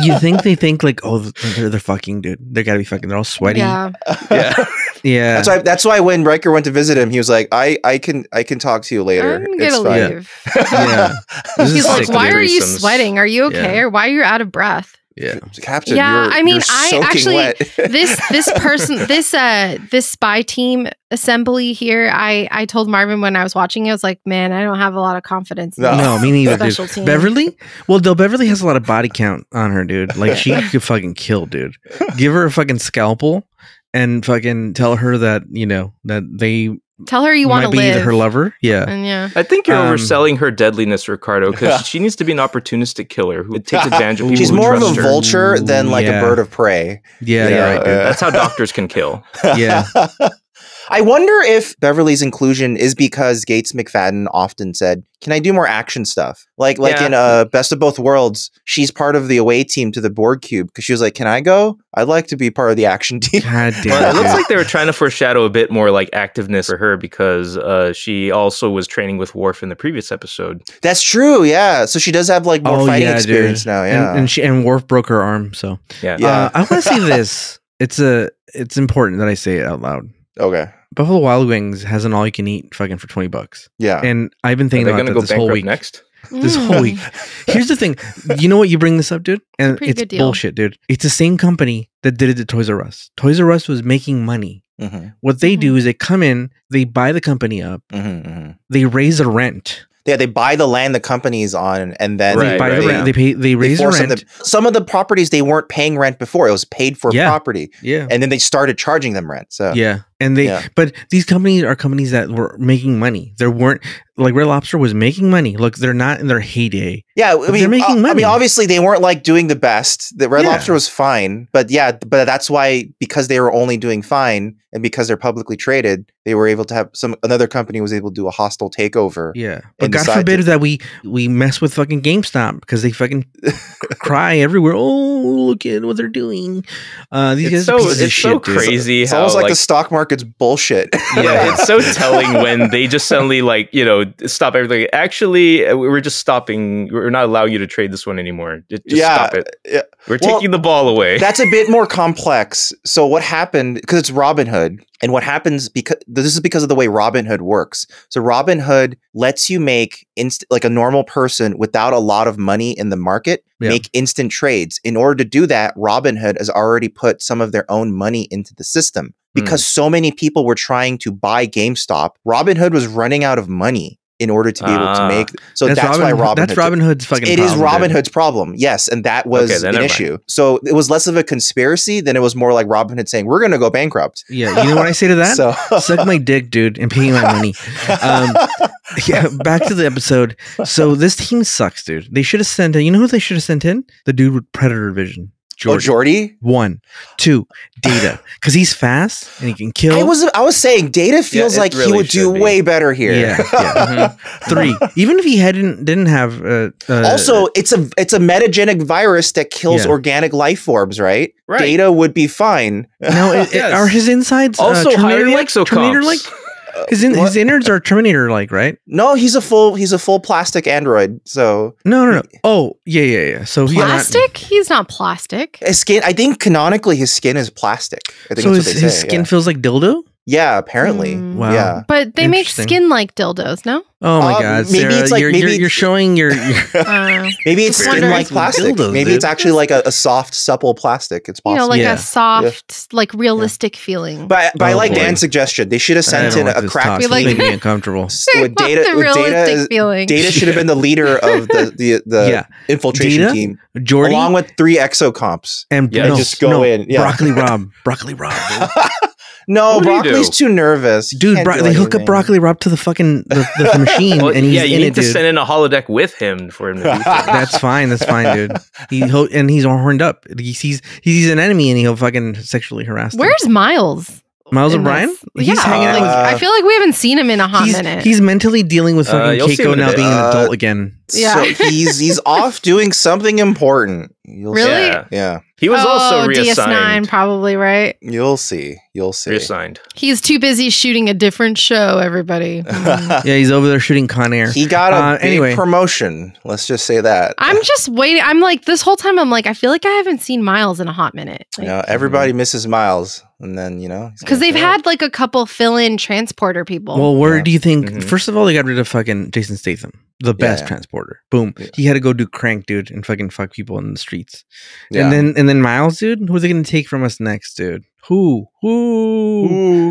you think they think like oh they're, they're fucking dude they gotta be fucking they're all sweaty yeah Yeah, Yeah. yeah That's why. That's why when Riker went to visit him, he was like, "I, I can, I can talk to you later. I'm gonna fine." leave. Yeah. This is He's like, "Why dude. are you sweating? Are you okay? Yeah. Or why are you out of breath?" Yeah. Captain, Yeah, you're, I mean, you're I actually- this this person this uh this spy team assembly here i i told marvin when i was watching it i was like man i don't have a lot of confidence in No. this no me neither special dude team. Beverly? Well though Beverly has a lot of body count on her dude. Like she could fucking kill dude. Give her a fucking scalpel and fucking tell her that you know that they tell her you want to be live her lover yeah and yeah I think you're Um, overselling her deadliness, Ricardo, because she needs to be an opportunistic killer who takes advantage of people She's who more of a trust her. vulture than like Yeah. a bird of prey. yeah, Yeah, you're right uh, That's how doctors can kill. Yeah. I wonder if Beverly's inclusion is because Gates McFadden often said, "Can I do more action stuff?" Like like Yeah. in uh, Best of Both Worlds, she's part of the away team to the Borg cube because she was like, "Can I go? I'd like to be part of the action team." god damn Well, it looks like they were trying to foreshadow a bit more like activeness for her because uh, she also was training with Worf in the previous episode. That's true. Yeah. So she does have like more Oh, fighting yeah, dude. experience now. Yeah. and, and she and Worf broke her arm so Yeah. Yeah. Uh, I want to say this. It's a. It's important that I say it out loud. Okay. Buffalo Wild Wings has an all-you-can-eat fucking for twenty bucks, Yeah. and I've been thinking they about going to that go this whole week. next? this whole week. Here's the thing. You know what? You bring this up, dude, and Pretty it's bullshit, dude. It's the same company that did it to Toys R Us. Toys R Us was making money. Mhm, What they Mm-hmm. do is they come in, they buy the company up, mhm, mhm. they raise the rent. Yeah, they buy the land the company's on, and then Right, they buy the right. rent. They pay. They they raise the force them rent. to- some of the properties they weren't paying rent before; it was paid for Yeah. property, yeah. and then they started charging them rent. So Yeah, and they, Yeah. but these companies are companies that were making money. There weren't like Red Lobster was making money. Look, they're not in their heyday. Yeah, I mean, they're making uh, I mean, obviously they weren't like doing the best. The Red Yeah. Lobster was fine, but yeah, but that's why because they were only doing fine and because they're publicly traded, they were able to have some another company was able to do a hostile takeover. Yeah, but And God decide forbid to- that we we mess with fucking GameStop because they fucking cry everywhere. Oh, look at what they're doing. Uh, these It's guys are so of it's so shit, dude. crazy It's how almost like, like the stock market's bullshit. yeah, it's so telling when they just suddenly like you know stop everything. Actually, uh, we're just stopping. We're not allowing you to trade this one anymore. Just, just Yeah, stop it. yeah. We're Well, taking the ball away. That's a bit more complex. So what happened because it's Robinhood and what happens because this is because of the way Robinhood works. So Robinhood lets you make inst- like a normal person without a lot of money in the market Yeah. make instant trades. In order to do that, Robinhood has already put some of their own money into the system. Because so many people were trying to buy GameStop, Robinhood was running out of money in order to be able to Ah. make so that's, why Robin- Robinhood That's Robinhood's fucking. it is problem, dude. Robinhood's problem, yes, and that was Okay, an never mind. issue. So it was less of a conspiracy than it was more like Robinhood saying, "We're going to go bankrupt." Yeah, you know what I say to that? So Suck my dick, dude, and pay me my money. Um, yeah, back to the episode. So this team sucks, dude. They should have sent in. You know who they should have sent in? The dude with Predator Vision, oh, George. Geordi. One, two, Data, because he's fast and he can kill. I was I was saying, Data feels it like he would do be. way better here. Yeah, yeah. Three, even if he hadn't didn't have. Uh, uh, also, it's a it's a metagenic virus that kills Yeah. organic life forms, right? Right. Data would be fine. no, it, it- are his insides also, uh, hire Terminator the like? Terminator like? Exocomps. His in, his innards are Terminator like, right? No, he's a full he's a full plastic android. So No, no, no. Oh, yeah, yeah, yeah. So he's not- Plastic? He's not plastic. his skin, I think canonically his skin is plastic. I think so that's his, what they his say. skin yeah. feels like dildo. Yeah, apparently. Mm. Wow. Yeah. But they make skin like dildos, no? Oh my Uh, god, maybe it's like- you're, maybe you're, you're showing your, your Uh, Maybe it's skin like plastic. Dildos, Maybe dude. it's actually like a, a soft, supple plastic. It's you possible. know, like Yeah. a soft, like realistic feeling. but but I Oh, like boy. Dan's suggestion. They should have I sent don't in like a crack talk. We It's like- making me uncomfortable. with I data. want the With realistic data, feeling. data should have been the leader of the the, the Yeah. infiltration Data? team, Geordi along with three exocomps. and Yeah, no, just go no, in, yeah. Broccoli Rob, Broccoli Rob, dude. No, What Broccoli's too nervous. He dude can't bro- they hook up anything. Broccoli Rob to the fucking the, the, the machine, Well, and he's yeah, you in need it, to dude. send in a holodeck with him for him to do things. That's fine. That's fine, dude. He ho- and he's all horned up. He sees he sees an enemy, and he'll fucking sexually harass. them. Where's Miles? Miles in O'Brien? this? He's yeah, hanging out like, with- I feel like we haven't seen him in a hot he's, minute. he's mentally dealing with Uh, fucking you'll see him Keiko now bit. being an Uh, adult again. Yeah. So he's he's off doing something important. You'll Really? See. Yeah. Yeah. He was oh, also DS9, probably right. You'll see. You'll see. Reassigned. He's too busy shooting a different show. Everybody. Mm. Yeah, he's over there shooting Con Air. He got a Uh, big anyway. promotion. Let's just say that. I'm just waiting. I'm like this whole time. I'm like, I feel like I haven't seen Miles in a hot minute. you know, everybody misses Miles, and then you know Because they've had like a couple fill-in transporter people. Well, where Yeah. do you think? Mhm. First of all, they got rid of fucking Jason Statham, the best yeah. transporter. Boom. Yeah. He had to go do crank, dude, and fucking fuck people in the streets. Yeah. And then and then Miles, dude, who's are they gonna take from us next, dude? Who? Who?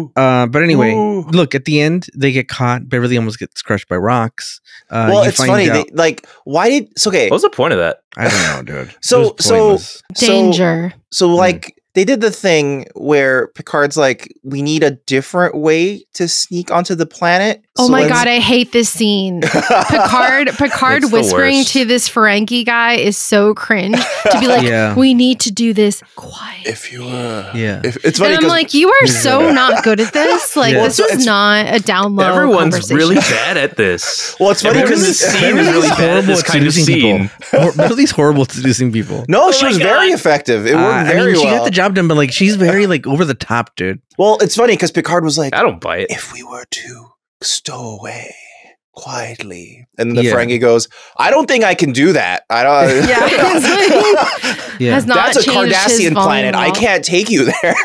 Ooh. Uh, but anyway, Ooh. look at the end, they get caught. Beverly almost gets crushed by rocks. Uh, well, it's funny. out- They, like, why did? So okay. What was the point of that? I don't know, dude. It So- was so- pointless. so- Danger. So, Hmm. like, they did the thing where Picard's like, "We need a different way to sneak onto the planet." oh So my let's- god, I hate this scene. Picard, Picard It's whispering to this Ferengi guy is so cringe. To be like, Yeah. we need to do this quiet. if you were, Yeah. if, it's funny and I'm like, you are so not good at this. Like, Yeah. this Well, is not a down low. Everyone's really bad at this. Well, it's funny because this scene is really bad at this kind of seducing scene. people. Hor- Beverly's horrible at seducing people. no, Oh she my was very effective. It Uh, worked I very mean, she well. got the job done, but like she's very like over the top, dude. well, it's funny because Picard was like, I don't buy it. "If we were to stow away, quietly. And the Yeah. Ferengi goes, I don't think I can do that. I don't. Yeah, it's like- Yeah. Has not That's a changed Cardassian planet. I can't take you there.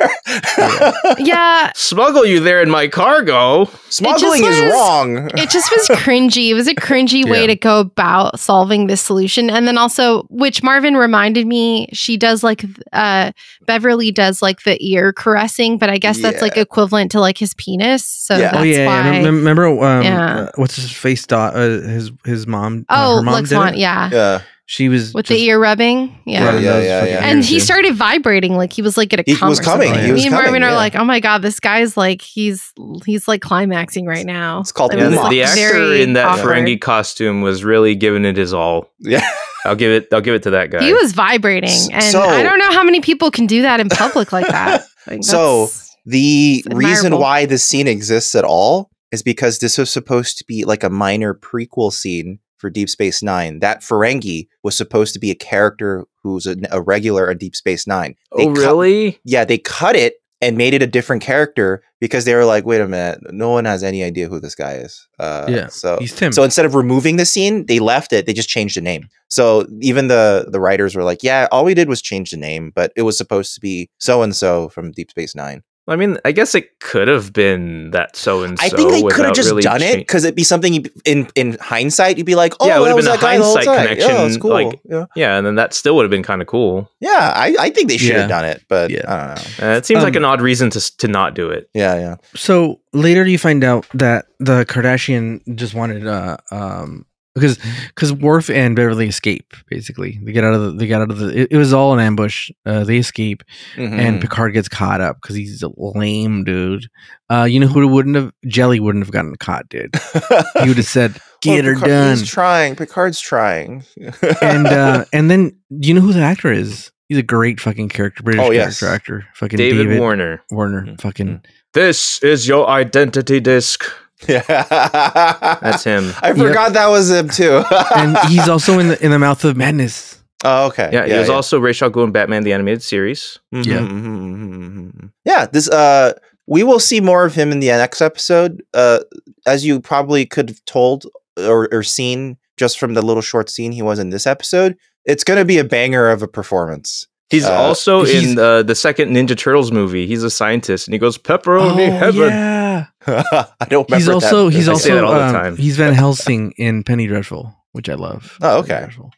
Yeah, Smuggle you there in my cargo. Smuggling is wrong. it just was cringy. It was a cringy way Yeah. to go about solving this solution. And then also, which Marvin reminded me, she does like uh Beverly does like the ear caressing, but I guess that's like equivalent to like his penis. So Yeah. that's oh yeah, why. yeah. Remember, um, Yeah. uh, what's his face? Dot, uh, his his mom. uh, oh, her mom did it? yeah. yeah. She was With just the ear rubbing. Yeah. rubbing Yeah, yeah, yeah. And he in. started vibrating like he was like gonna He was coming. something. He was Me and Marvin coming, are yeah. like, oh my god, this guy's like he's he's like climaxing right now. It's called It Yeah, the, the actor in that awkward. Ferengi costume was really giving it his all. Yeah. I'll give it. I'll give it to that guy. He was vibrating, and so- I don't know how many people can do that in public like that. Like, So, The reason why this scene exists at all is because this was supposed to be like a minor prequel scene for Deep Space Nine. That Ferengi was supposed to be a character who's a, a regular on Deep Space Nine. They oh, cut- really? yeah, they cut it and made it a different character because they were like, wait a minute, no one has any idea who this guy is. Uh, Yeah, So He's Tim. so instead of removing the scene, they left it. They just changed the name. So even the the writers were like, "Yeah, all we did was change the name, but it was supposed to be so and so from Deep Space Nine. I mean, I guess it could have been that so and so. I think they could have just done it because it'd be something you, in in hindsight you'd be like, "Oh, Yeah, it would've been a that guy the whole hindsight connection, Yeah, it's cool. like- yeah, Yeah, and then that still would have been kind of cool. yeah. I, I think they should Yeah. have done it, but Yeah. I don't know. Uh, it seems like Um, an odd reason to to not do it. Yeah, yeah. So later you find out that the Cardassian just wanted uh um because because Worf and Beverly escape basically they get out of the they got out of the it, it was all an ambush uh they escape Mhm. and Picard gets caught up because he's a lame dude uh you know who wouldn't have Jelly wouldn't have gotten caught dude he would have said get Well, her Picard- done He's trying. Picard's trying. and uh and then you know who the actor is he's a great fucking character British Oh, yes. character actor fucking David, David, Warner. Warner Mhm. fucking This is your identity disc. Yeah, That's him. I forgot that was him too. and he's also in the in the mouth of madness oh, okay. Yeah, he was also Ra's al Ghul in Batman the Animated Series. Mhm, Yeah. mhm, mhm, mhm. Yeah, this uh we will see more of him in the next episode. Uh as you probably could have told or, or seen just from the little short scene he was in this episode, it's gonna be a banger of a performance. He's Uh, also he's- in uh, the second Ninja Turtles movie. He's a scientist, and he goes pepperoni heaven. Oh, yeah I don't remember. he's that. also he's I say that also all the um, time. he's Van Helsing in Penny Dreadful, which I love. Oh, okay. Dreadful.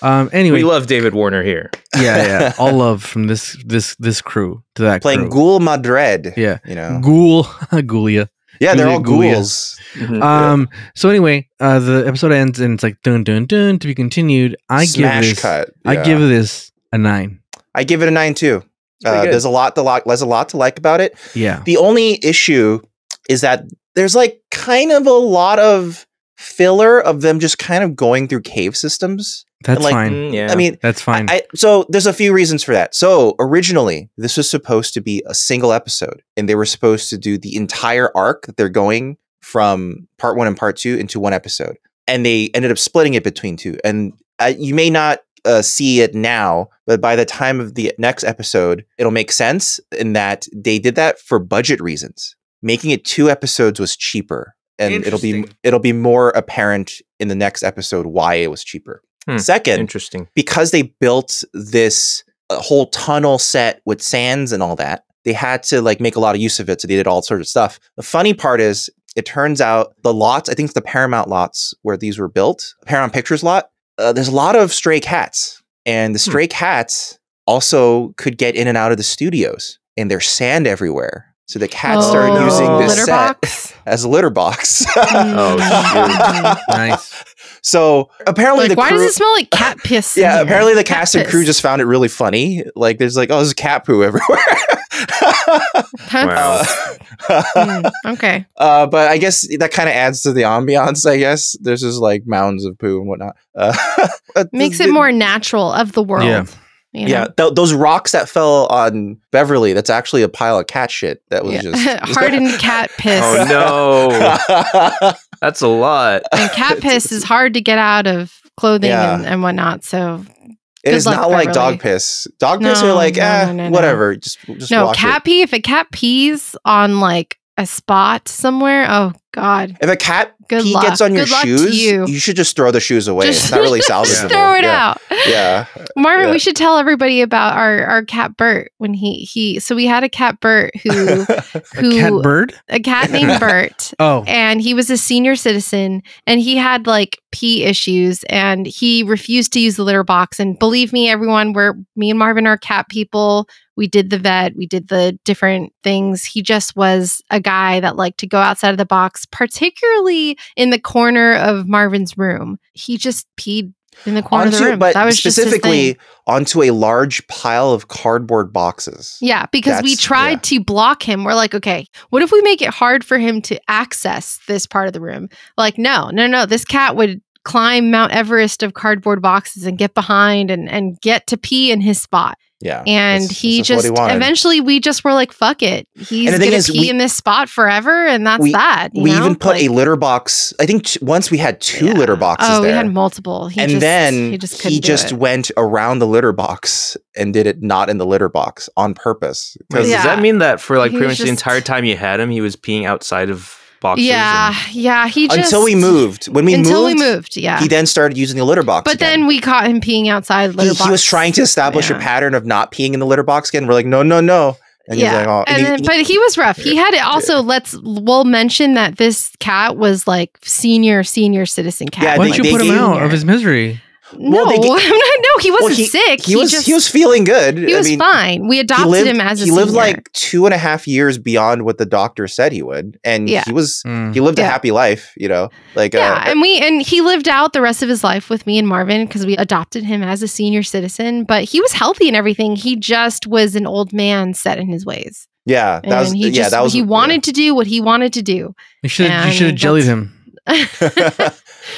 Um. Anyway, We love David Warner here. yeah, yeah. All love from this this this crew to that playing crew. Gul Madred. Yeah, You know. Ghoul, Ghoulia. Yeah, they're all Ghoulia. ghouls. Um. So anyway, uh, the episode ends and it's like dun dun dun to be continued. I Smash give this. cut. I give this a nine. I give it a nine too. Uh, there's a lot to like. There's a lot to like about it. Yeah. The only issue is that there's like kind of a lot of filler of them just kind of going through cave systems. That's like, fine. Mm, yeah. I mean, That's fine. I, I- so there's a few reasons for that. So originally, this was supposed to be a single episode, and they were supposed to do the entire arc that they're going from part one and part two into one episode, and they ended up splitting it between two. And uh, you may not uh, see it now, but by the time of the next episode, it'll make sense in that they did that for budget reasons. Making it two episodes was cheaper, and it'll be it'll be more apparent in the next episode why it was cheaper. Hmm. Second, Interesting. because they built this uh, whole tunnel set with sands and all that, they had to like make a lot of use of it. So they did all sorts of stuff. The funny part is, it turns out the lots, I think it's the Paramount lots where these were built, Paramount Pictures lot, uh, there's a lot of stray cats. And the Hmm. stray cats also could get in and out of the studios, and there's sand everywhere. So the cats started Oh, using this litter set box. as a litter box. Oh, nice. so apparently like, the why crew, does it smell like cat piss? Yeah, apparently the Cat cast and crew just found it really funny. Like, there's like, oh, there's cat poo everywhere. That's- Wow. Mm, okay. uh, but I guess that kind of adds to the ambiance. I guess there's just like mounds of poo and whatnot. Uh, Makes it more natural of the world. Yeah. you know? Yeah, th- those rocks that fell on Beverly. That's actually a pile of cat shit. That was Yeah. just hardened cat piss. Oh no, that's a lot. And cat piss is hard to get out of clothing Yeah. and, and whatnot. So It Good is luck, not like Beverly. dog piss. Dog piss No, are like, no, eh, no, no, no. whatever. Just, just no wash cat it. pee. If a cat pees on like a spot somewhere, oh god. If a cat Good pee luck. gets on your Good shoes, you. should just throw the shoes away. Just- it's not really just salvageable. throw it yeah. out. Yeah. Marvin, Yeah. we should tell everybody about our our cat Bert when he he so we had a cat Bert who A who cat bird? a cat named Bert Oh, and he was a senior citizen and he had like pee issues and he refused to use the litter box and believe me everyone we're me and Marvin are cat people we did the vet we did the different things he just was a guy that liked to go outside of the box particularly in the corner of Marvin's room he just peed in the corner of the room but that was just specifically onto a large pile of cardboard boxes. Yeah, because we tried yeah. to block him. We're like, okay, what if we make it hard for him to access this part of the room? Like, no, no, no. This cat would climb Mount Everest of cardboard boxes and get behind and and get to pee in his spot. Yeah. And that's- he that's just wanted. eventually we just were like, fuck it. He's And the thing gonna is, pee we- in this spot forever, and that's we- that. you we know? even put a litter box. I think t- once we had two yeah. litter boxes Oh, there. we had multiple. He and just, then he just, couldn't just went around the litter box and did it not in the litter box on purpose. Yeah. Does that mean that for like He pretty was much the entire time you had him, he was peeing outside of boxes? Yeah, yeah. He just Until we moved. When we until moved, we moved. Yeah, he then started using the litter box. But again. then we caught him peeing outside litter he, box. he was trying to establish a pattern of not peeing in the litter box again. We're like, no, no, no. And yeah, he's like, oh, and he- then, he- but he was rough. He had it also. Let's we'll mention that this cat was like senior senior citizen cat. Yeah, why don't you put him out of his misery? No, Well, they ga- no, he wasn't Well, he- sick. he, was just, he was feeling good. he I was mean, fine. We adopted lived, him as a he lived senior. like two and a half years beyond what the doctor said he would, and Yeah. he was Mm. he lived a happy life. You know, like yeah, uh, and we and he lived out the rest of his life with me and Marvin because we adopted him as a senior citizen. But he was healthy and everything. He just was an old man set in his ways, yeah, and that was he yeah, just that was he wanted to do what he wanted to do. You should you should have jellied him.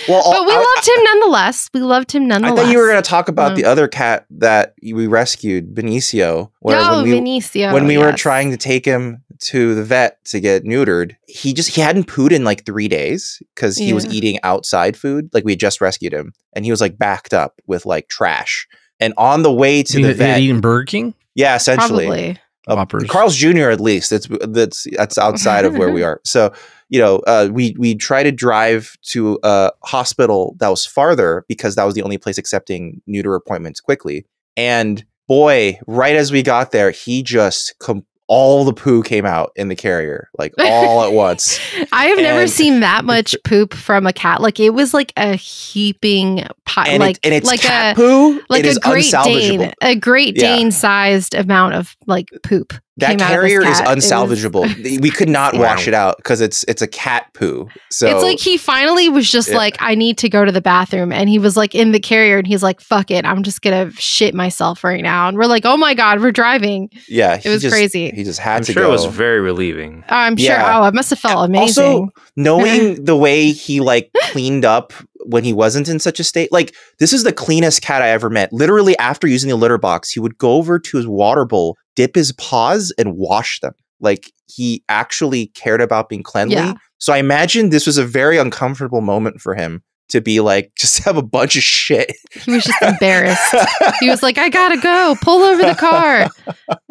yeah. well, But we I, loved him nonetheless. We loved him nonetheless. I nonetheless. thought you were going to talk about Mm. the other cat that we rescued, Benicio. Where no, when we Benicio. when we were trying to take him to the vet to get neutered, he just he hadn't pooed in like three days because he was eating outside food. Like we had just rescued him, and he was like backed up with like trash. And on the way to You the had- vet, eaten Burger King? yeah, essentially, probably. uh, Carl's Jr. At least it's that's that's outside of where we are. So you know, uh, we we try to drive to a hospital that was farther because that was the only place accepting neuter appointments quickly. And boy, right as we got there, he just com- all the poo came out in the carrier like all at once. I have never seen that much poop from a cat. Like it was like a heaping pot, And, like it, and it's like cat a poo. like it a Great. Dane, a Great Yeah. Dane sized amount of like poop. That came out of this carrier is cat. It was- unsalvageable. we could not Yeah. wash it out because it's it's a cat poo. So it's like he finally was just Yeah. like, I need to go to the bathroom. And he was like in the carrier and he's like, fuck it. I'm just going to shit myself right now. And we're like, oh my God, we're driving. yeah, it was just, crazy. He just had I'm to sure go. it was very relieving. I'm sure. Yeah. Oh, it must have felt amazing. Also, knowing the way he like cleaned up when he wasn't in such a state, like this is the cleanest cat I ever met. Literally, after using the litter box, he would go over to his water bowl, dip his paws, and wash them. Like he actually cared about being cleanly. Yeah. So I imagine this was a very uncomfortable moment for him to be like, just have a bunch of shit. he was just embarrassed. he was like, I gotta go, pull over the car.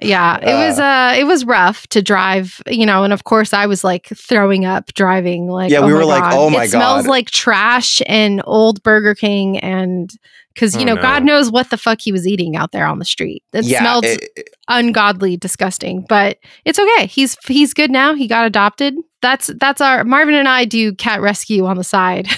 Yeah, it was uh it was rough to drive, you know, and of course I was like throwing up driving. Like, Yeah, we oh were my like, God. oh my it smells like trash and old Burger King and because you Oh, know, no. God knows what the fuck he was eating out there on the street. It yeah, smelled it- it- ungodly disgusting, but it's okay. He's he's good now. He got adopted. That's that's our Marvin and I do cat rescue on the side.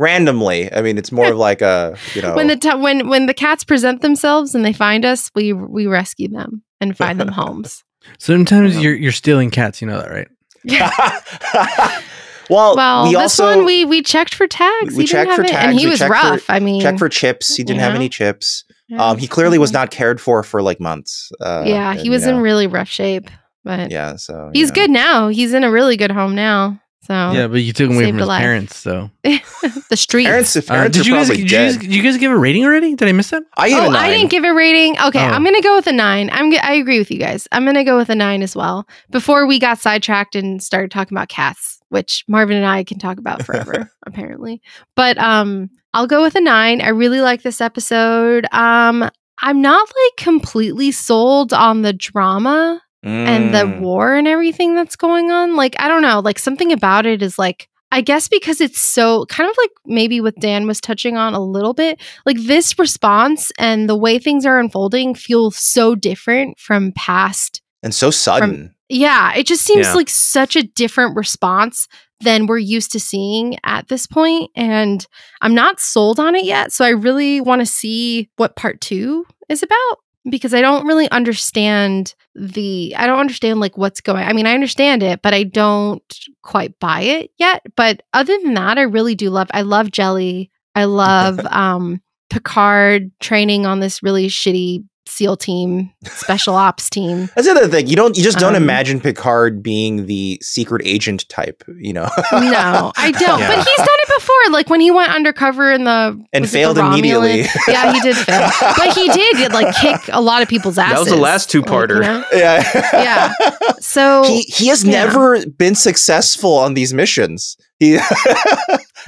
randomly. I mean, it's more of like a you know. when the t- when when the cats present themselves and they find us, we we rescue them and find them homes. Sometimes you're you're stealing cats. You know that, right? well, Well, we this also one we we checked for tags. we he checked didn't for have it, tags, and he was checked for- rough. I mean, check for chips. He didn't have know? any chips. Um, he clearly was not cared for for like months. Uh, yeah, and, he was you in really rough shape, but yeah. So he's know. good now. He's in a really good home now. So Yeah, but you took him away Saved from a his life. parents. So, the streets. Parents, Uh, did are you guys probably did you, guys, did you guys give a rating already? Did I miss that? I gave a Oh, nine. I didn't give a rating. Okay, Oh. I'm gonna go with a nine. I'm. G- I agree with you guys. I'm gonna go with a nine as well. Before we got sidetracked and started talking about cats, which Marvin and I can talk about forever, apparently. But um, I'll go with a nine. I really like this episode. Um, I'm not like completely sold on the drama and the Mm. war and everything that's going on. Like, I don't know. Like something about it is like I guess because it's so kind of like maybe what Dan was touching on a little bit, like this response and the way things are unfolding feel so different from past. and so sudden. Yeah, it just seems Yeah. like such a different response than we're used to seeing at this point and I'm not sold on it yet, so I really want to see what part 2 is about because I don't really understand the I don't understand like what's going. I mean, I understand it, but I don't quite buy it yet. But other than that, I really do love I love Jelly. I love um Picard training on this really shitty SEAL team, special ops team. That's the other thing. You don't. You just don't Um, imagine Picard being the secret agent type. You know. No, I don't. Yeah. But he's done it before. Like when he went undercover in the And was it the failed immediately. Yeah, he did fail, but he did like kick a lot of people's asses. That was the last two-parter. you know? yeah. Yeah. So He he has Yeah. never been successful on these missions. He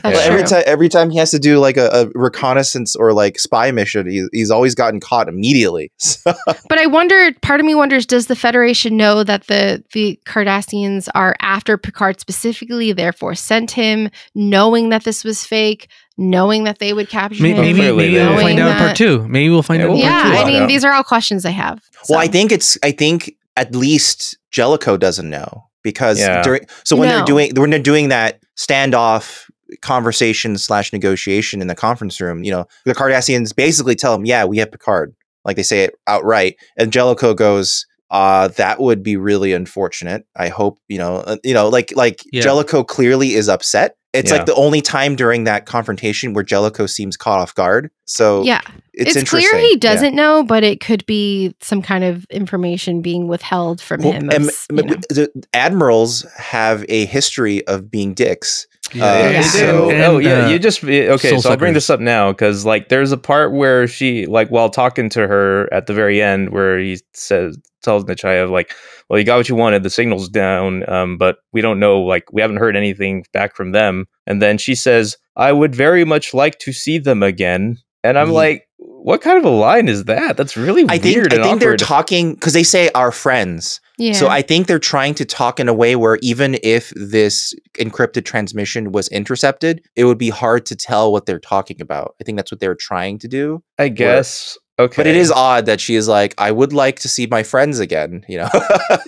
that's every true. time every time he has to do like a, a reconnaissance or like spy mission, he, he's always gotten caught immediately. So- But I wonder. Part of me wonders: Does the Federation know that the the Cardassians are after Picard specifically, therefore sent him, knowing that this was fake, knowing that they would capture Maybe him? maybe, clearly maybe they- we'll find knowing out in part two. Maybe we'll find Yeah, out. in we'll part Yeah, two. I mean, Yeah. these are all questions I have. Well, I think it's I think at least Jellico doesn't know because Yeah. during so when they're doing when they're doing that standoff conversation slash negotiation in the conference room, you know, the Cardassians basically tell him, "Yeah, we have Picard." Like they say it outright, and Jellico goes, "Uh, that would be really unfortunate. I hope you know, uh, you know, like like Yeah. Jellico clearly is upset." It's Yeah. like the only time during that confrontation where Jellico seems caught off guard. So yeah, it's, it's, clear interesting. he doesn't know, but it could be some kind of information being withheld from Well, him. and as, m- you know. the admirals have a history of being dicks. Yeah, Uh, Yeah, Yeah. so- do. oh yeah, uh, you just okay. soul So I'll bring this up now because like there's a part where she like while talking to her at the very end where he says tells Nechayev like, well, you got what you wanted. The signal's down, um, but we don't know. Like we haven't heard anything back from them. And then she says, "I would very much like to see them again." And I'm Yeah. like, what kind of a line is that? That's really I think weird I and think they're talking because they say our friends. Yeah. So I think they're trying to talk in a way where even if this encrypted transmission was intercepted, it would be hard to tell what they're talking about. I think that's what they're trying to do. I guess. Okay, But it is odd that she is like, I would like to see my friends again. You know,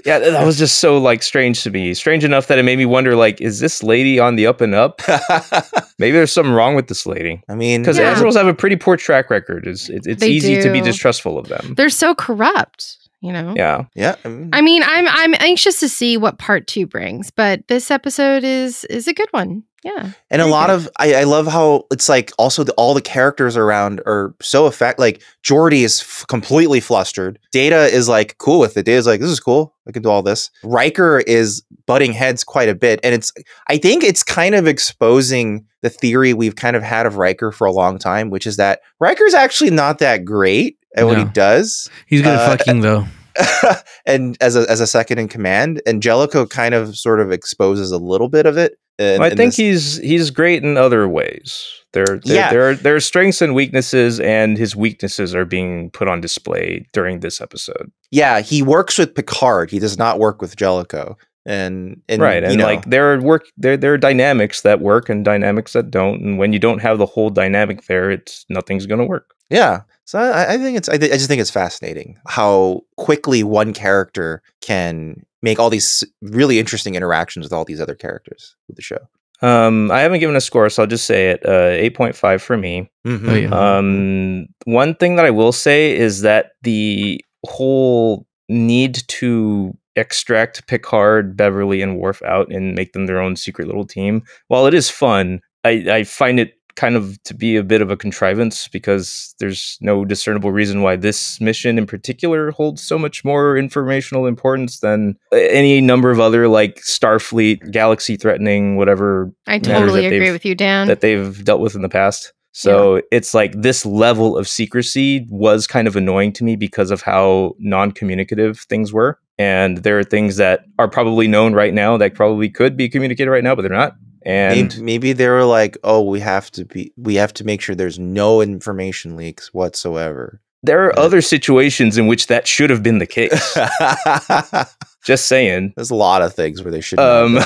Yeah, that that was just so like strange to me. Strange enough that it made me wonder, like, is this lady on the up and up? Maybe there's something wrong with this lady. I mean, Because Yeah. admirals have a pretty poor track record. It's, it, it's They easy to be distrustful of them. they're so corrupt, you know. Yeah. yeah, I mean, I mean, I'm I'm anxious to see what part two brings, but this episode is is a good one. Yeah, and a lot good. of I, I love how it's like also the, all the characters around are so effect like Geordi is f- completely flustered. Data is like cool with it. Data's like this is cool. I can do all this. Riker is butting heads quite a bit, and it's I think it's kind of exposing the theory we've kind of had of Riker for a long time, which is that Riker's actually not that great at what he does. He's good Uh, at fucking though. and as a as a second in command, and Jellico kind of sort of exposes a little bit of it. in- Well, I think this- he's he's great in other ways. There, there, Yeah. there, are, there are strengths and weaknesses, and his weaknesses are being put on display during this episode. yeah, he works with Picard. He does not work with Jellico. And, and right, you and know, like there are work, there there are dynamics that work and dynamics that don't, and when you don't have the whole dynamic there, it's nothing's going to work. yeah. So I, I think it's I, th- I just think it's fascinating how quickly one character can make all these really interesting interactions with all these other characters with the show. Um, I haven't given a score, so I'll just say it. Uh, eight point five for me. Mhm. Oh, yeah. Um, one thing that I will say is that the whole need to extract Picard, Beverly, and Worf out and make them their own secret little team, while it is fun, I, I find it kind of to be a bit of a contrivance because there's no discernible reason why this mission in particular holds so much more informational importance than any number of other like Starfleet, galaxy threatening, whatever I totally that agree with you, Dan. that they've dealt with in the past. So it's like this level of secrecy was kind of annoying to me because of how non communicative things were. And there are things that are probably known right now that probably could be communicated right now, but they're not. And Maybe, maybe they were like, "Oh, we have to be, we have to make sure there's no information leaks whatsoever." there are Yeah. other situations in which that should have been the case. Just saying. There's a lot of things where they should. Um,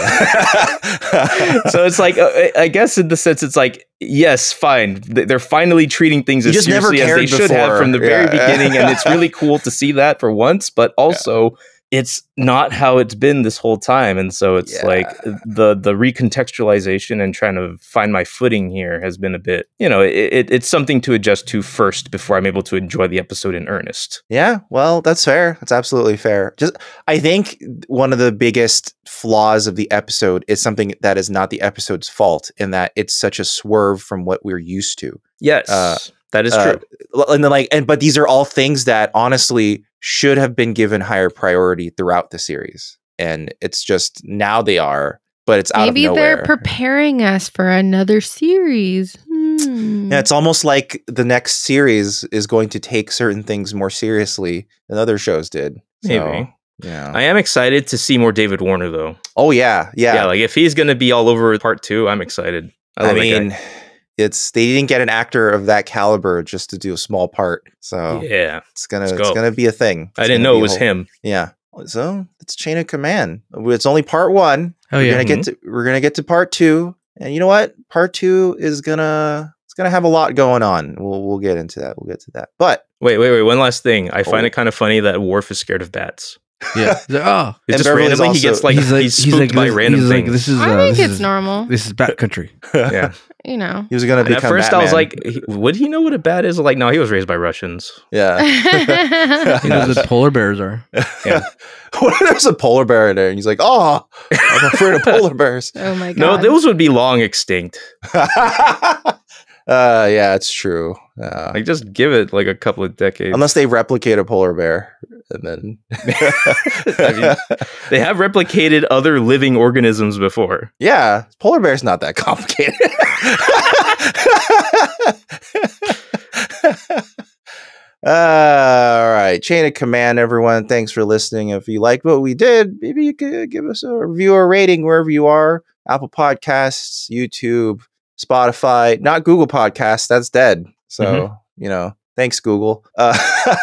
so it's like, uh, I guess in the sense, it's like, yes, fine. They're finally treating things You as seriously as they cared should have from the very Yeah. beginning, and it's really cool to see that for once. But also, it's not how it's been this whole time, and so it's Yeah. like the the recontextualization and trying to find my footing here has been a bit, you know, it, it, it's something to adjust to first before I'm able to enjoy the episode in earnest. Yeah, well, that's fair. That's absolutely fair. Just I think one of the biggest flaws of the episode is something that is not the episode's fault in that it's such a swerve from what we're used to. Yes, Uh, that is Uh, true. and then like and but these are all things that honestly should have been given higher priority throughout the series. And it's just now they are, but it's out Maybe of nowhere. they're preparing us for another series. Hmm. Yeah, it's almost like the next series is going to take certain things more seriously than other shows did. So, Maybe. Yeah. I am excited to see more David Warner though. oh yeah, yeah. Yeah, like if he's gonna be all over part two, I'm excited. I, I, love that guy. mean, it's they didn't get an actor of that caliber just to do a small part, so yeah, it's gonna it's gonna be a thing. I didn't know it was whole- him. Yeah, so it's chain of command. It's only part one. Oh we're yeah. gonna get mm-hmm. to we're gonna get to part two, and you know what? Part two is gonna it's gonna have a lot going on. We'll we'll get into that. We'll get to that. But Wait, wait, wait. One last thing. I oh. find Oh. it kind of funny that Worf is scared of bats. Yeah. He's like, oh, It's And just Beverly's randomly he gets like he's, like spooked by this, random he's things. Like, this is. I uh, think this it's is, normal. This is Bat Country. yeah. You know. he was gonna And at become. first, I was like, would he know what a bat is? Like, no, he was raised by Russians. yeah. He knows what polar bears are. Yeah. what if there's a polar bear in there? And he's like, oh, I'm afraid of polar bears. oh my god. No, those would be long extinct. Uh, yeah, it's true. Uh, Like, just give it like a couple of decades. unless they replicate a polar bear, and then I mean, they have replicated other living organisms before. yeah, polar bear's not that complicated. Uh, all right, chain of command, everyone. Thanks for listening. If you liked what we did, maybe you could give us a review or rating wherever you are. Apple Podcasts, YouTube, Spotify, not Google Podcasts. That's dead. So you know, thanks Google. Uh,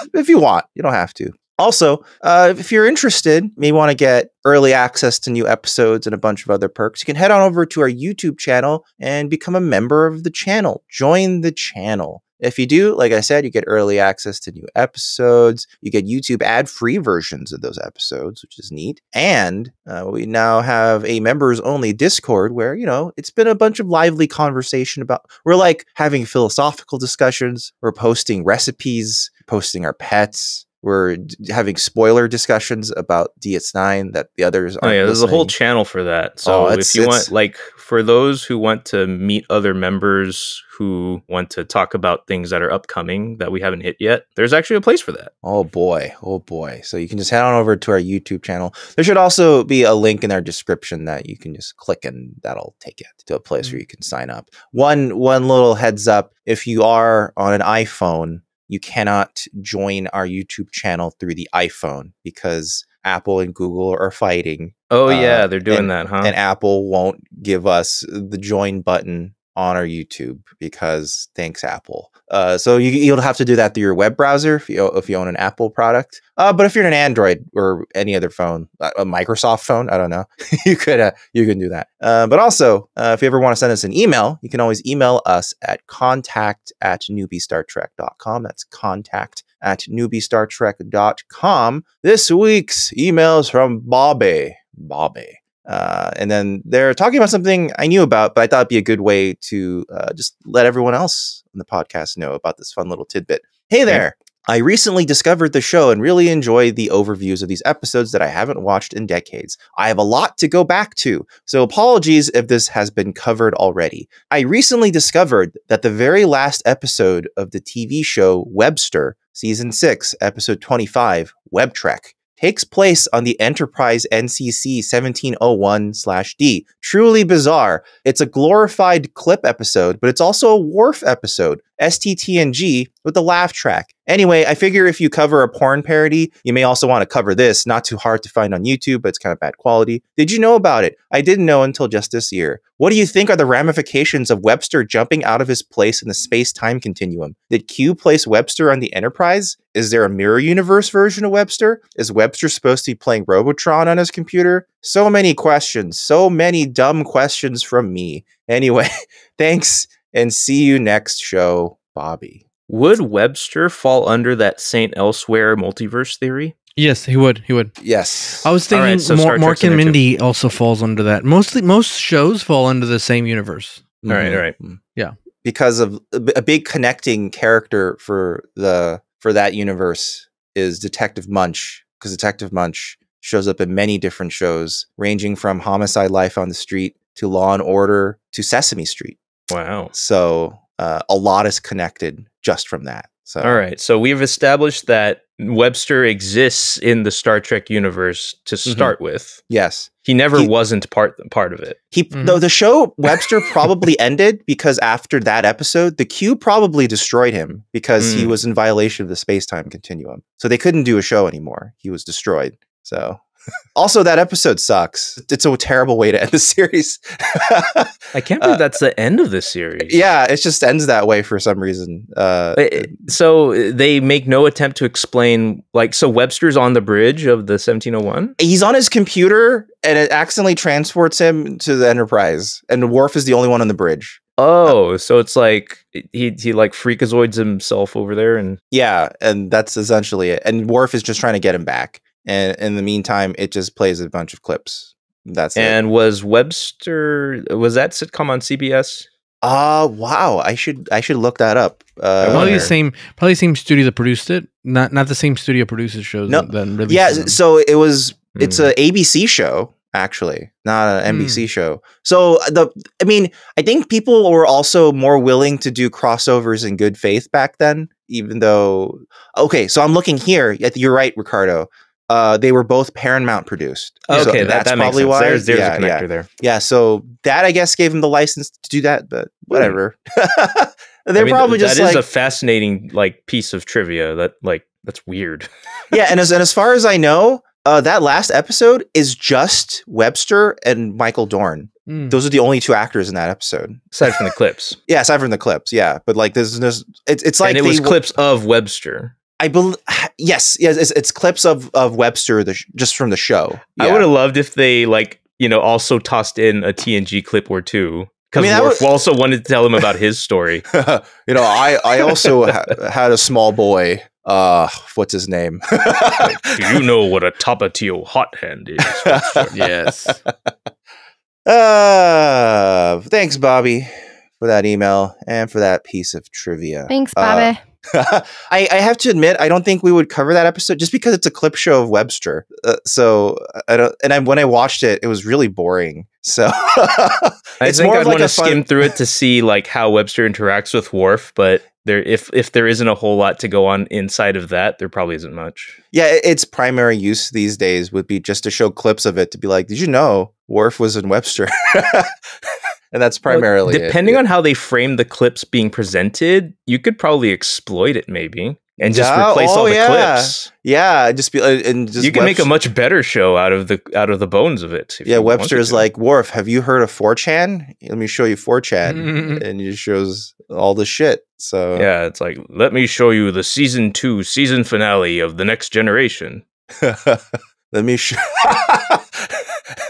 if you want, you don't have to. Also, uh, if you're interested, may want to get early access to new episodes and a bunch of other perks, you can head on over to our YouTube channel and become a member of the channel. Join the channel. If you do, like I said, you get early access to new episodes. You get YouTube ad free versions of those episodes, which is neat. And uh, we now have a members only Discord where, you know, it's been a bunch of lively conversation about, we're like having philosophical discussions, we're posting recipes, posting our pets. We're d- having spoiler discussions about DS9 that the others Oh aren't yeah, there's a whole channel for that. So Oh, if you want, like, for those who want to meet other members who want to talk about things that are upcoming that we haven't hit yet, there's actually a place for that. Oh boy, oh boy. So you can just head on over to our YouTube channel. There should also be a link in our description that you can just click and that'll take you to a place where mm. you can sign up. One one little heads up, if you are on an iPhone, you cannot join our YouTube channel through the iPhone because Apple and Google are fighting Oh Uh, yeah, they're doing and- that, huh? and Apple won't give us the join button on our YouTube because thanks Apple. Uh, so you, you'll have to do that through your web browser if you if you own an Apple product. Uh, but if you're an Android or any other phone, uh, a Microsoft phone, I don't know, you could uh, you can do that. Uh, but also, uh, if you ever want to send us an email, you can always email us at contact at newbiestartrek.com. That's contact at newbiestartrek.com. This week's emails from Bobby. Bobby. Uh, and then they're talking about something I knew about, but I thought it'd be a good way to uh, just let everyone else in the podcast know about this fun little tidbit. Hey there. I recently discovered the show and really enjoy the overviews of these episodes that I haven't watched in decades. I have a lot to go back to, so apologies if this has been covered already. I recently discovered that the very last episode of the TV show Webster, Season 6, Episode 25, Web Trek, takes place on the Enterprise NCC 1701/D. Truly bizarre. It's a glorified clip episode, but it's also a Worf episode. STTNG with the laugh track. Anyway, I figure if you cover a porn parody, you may also want to cover this. Not too hard to find on YouTube, but it's kind of bad quality. Did you know about it? I didn't know until just this year. What do you think are the ramifications of Webster jumping out of his place in the space time continuum? Did Q place Webster on the Enterprise? Is there a mirror universe version of Webster? Is Webster supposed to be playing Robotron on his computer? So many questions, so many dumb questions from me. Anyway, thanks and see you next show, Bobby. Would Webster fall under that Saint Elsewhere multiverse theory? Yes, he would. He would. Yes. I was thinking right, so Mor- Mork and there too. Mindy also falls under that. Mostly, most shows fall under the same universe. All right, all right. Mm-hmm. Yeah. Because of a b- a big connecting character for the for that universe is Detective Munch. Because Detective Munch shows up in many different shows, ranging from Homicide: Life on the Street to Law and Order to Sesame Street. Wow. So uh, a lot is connected just from that. So All right. So we've established that Webster exists in the Star Trek universe to start with. yes, He never He- wasn't part part of it. he Mhm. though the show Webster probably ended because after that episode, the Q probably destroyed him because he Mm. was in violation of the space time continuum. So they couldn't do a show anymore. He was destroyed. So also that episode sucks. It's a terrible way to end the series. I can't believe Uh, that's the end of this series. yeah, it just ends that way for some reason. Uh, Uh, So uh, they make no attempt to explain, like, so Webster's on the bridge of the 1701. he's on his computer and it accidentally transports him to the Enterprise, and Worf is the only one on the bridge. Oh, so it's like he he like freakazoids himself over there, and Yeah, and that's essentially it. And Worf is just trying to get him back. And in the meantime, it just plays a bunch of clips. That's it. and was Webster was that sitcom on CBS? Uh wow, I should I should look that up. Uh, Probably the same. Probably the same studio that produced it. Not not the same studio produces shows. No, that then releases yeah, them. so it was it's Hmm. a ABC show actually, not an Hmm. NBC show. So the I mean, I think people were also more willing to do crossovers in good faith back then, even though okay, so I'm looking here. You're right, Ricardo. Uh, they were both Paramount produced. Okay, So that, that's that probably sense. why. There's there's yeah, a connector yeah. there. Yeah, so that I guess gave him the license to do that, but whatever. They're Hmm. I mean, probably that just is like a fascinating like piece of trivia that like that's weird. yeah, and as and as far as I know, uh, that last episode is just Webster and Michael Dorn. Mm. Those are the only two actors in that episode. Aside from the clips, Yeah, aside from the clips. Yeah, but like there's, there's it's it's like and it was w- clips of Webster. I believe yes, yes, it's, it's clips of of Webster the sh- just from the show. I would have loved if they like you know also tossed in a TNG clip or two. I Because mean, Worf would- also wanted to tell him about his story. you know, I I also ha- had a small boy. Uh, what's his name? Do you know what a tapatio hot hand is? Yes. Uh, thanks, Bobby, for that email and for that piece of trivia. Thanks, Uh, Bobby. I, I have to admit, I don't think we would cover that episode just because it's a clip show of Webster. Uh, so I don't, and I, when I watched it, it was really boring. So I it's think more I'd like want to skim through it to see like how Webster interacts with Worf, but there if if there isn't a whole lot to go on inside of that, there probably isn't much. yeah, it- its primary use these days would be just to show clips of it to be like, did you know Worf was in Webster? and that's primarily it. depending Yeah. on how they frame the clips being presented, you could probably exploit it maybe and just Yeah, replace oh, all the yeah. clips. yeah, just be uh, and just you can make a much better show out of the out of the bones of it. Yeah, Webster's like, Worf, have you heard of 4chan? Let me show you 4chan. Mhm. and he shows all the shit. So yeah, it's like let me show you the season two season finale of the next generation. let me show.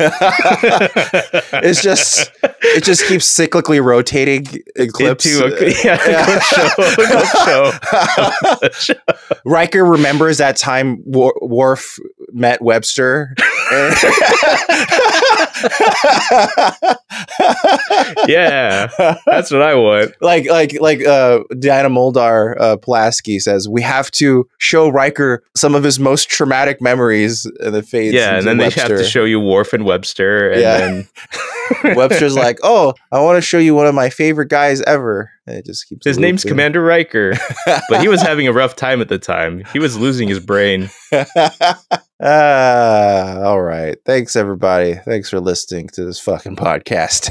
it's just it just keeps cyclically rotating in clips. Into a, yeah, a clip show. clip show. Riker remembers that time Wor- Worf met Webster. yeah, that's what I want. like like like uh Diana Muldaur uh Pulaski says we have to show Riker some of his most traumatic memories and it fades Yeah, and then Webster. they have to show you Worf and Webster, and Yeah. then Webster's like, "Oh, I want to show you one of my favorite guys ever." And it just keeps his name's looping. Commander Riker, but he was having a rough time at the time. He was losing his brain. Ah, all right. right. Thanks everybody. Thanks for listening to this fucking podcast.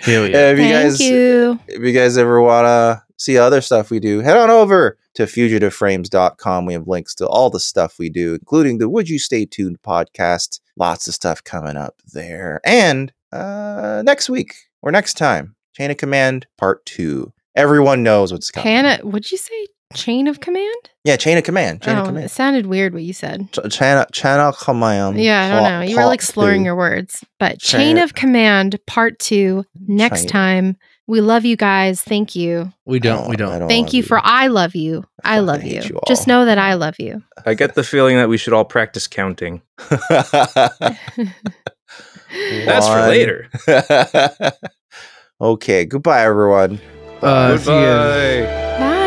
Hell yeah. if you Thank guys you. if you guys ever want to see other stuff we do, head on over to fugitiveframes.com. We have links to all the stuff we do, including the Would You Stay Tuned podcast. Lots of stuff coming up there. And uh, next week or next time, Chain of Command Part 2. Everyone knows what's coming. Hannah, what'd you say? Chain of command? Yeah, Chain of Command. Chain oh, of Command. it sounded weird what you said. Ch- Chain, of- chain of Command. yeah, I don't know. You were like slurring your words. But Chain Chain- of Command Part 2 next Chain- time. We love you guys. Thank you. We I don't. We don't. wanna Thank you be- for I love you. I love hate you. you Just know that I love you. I get the feeling that we should all practice counting. That's for later. okay, goodbye, everyone. Uh, see ya. Goodbye.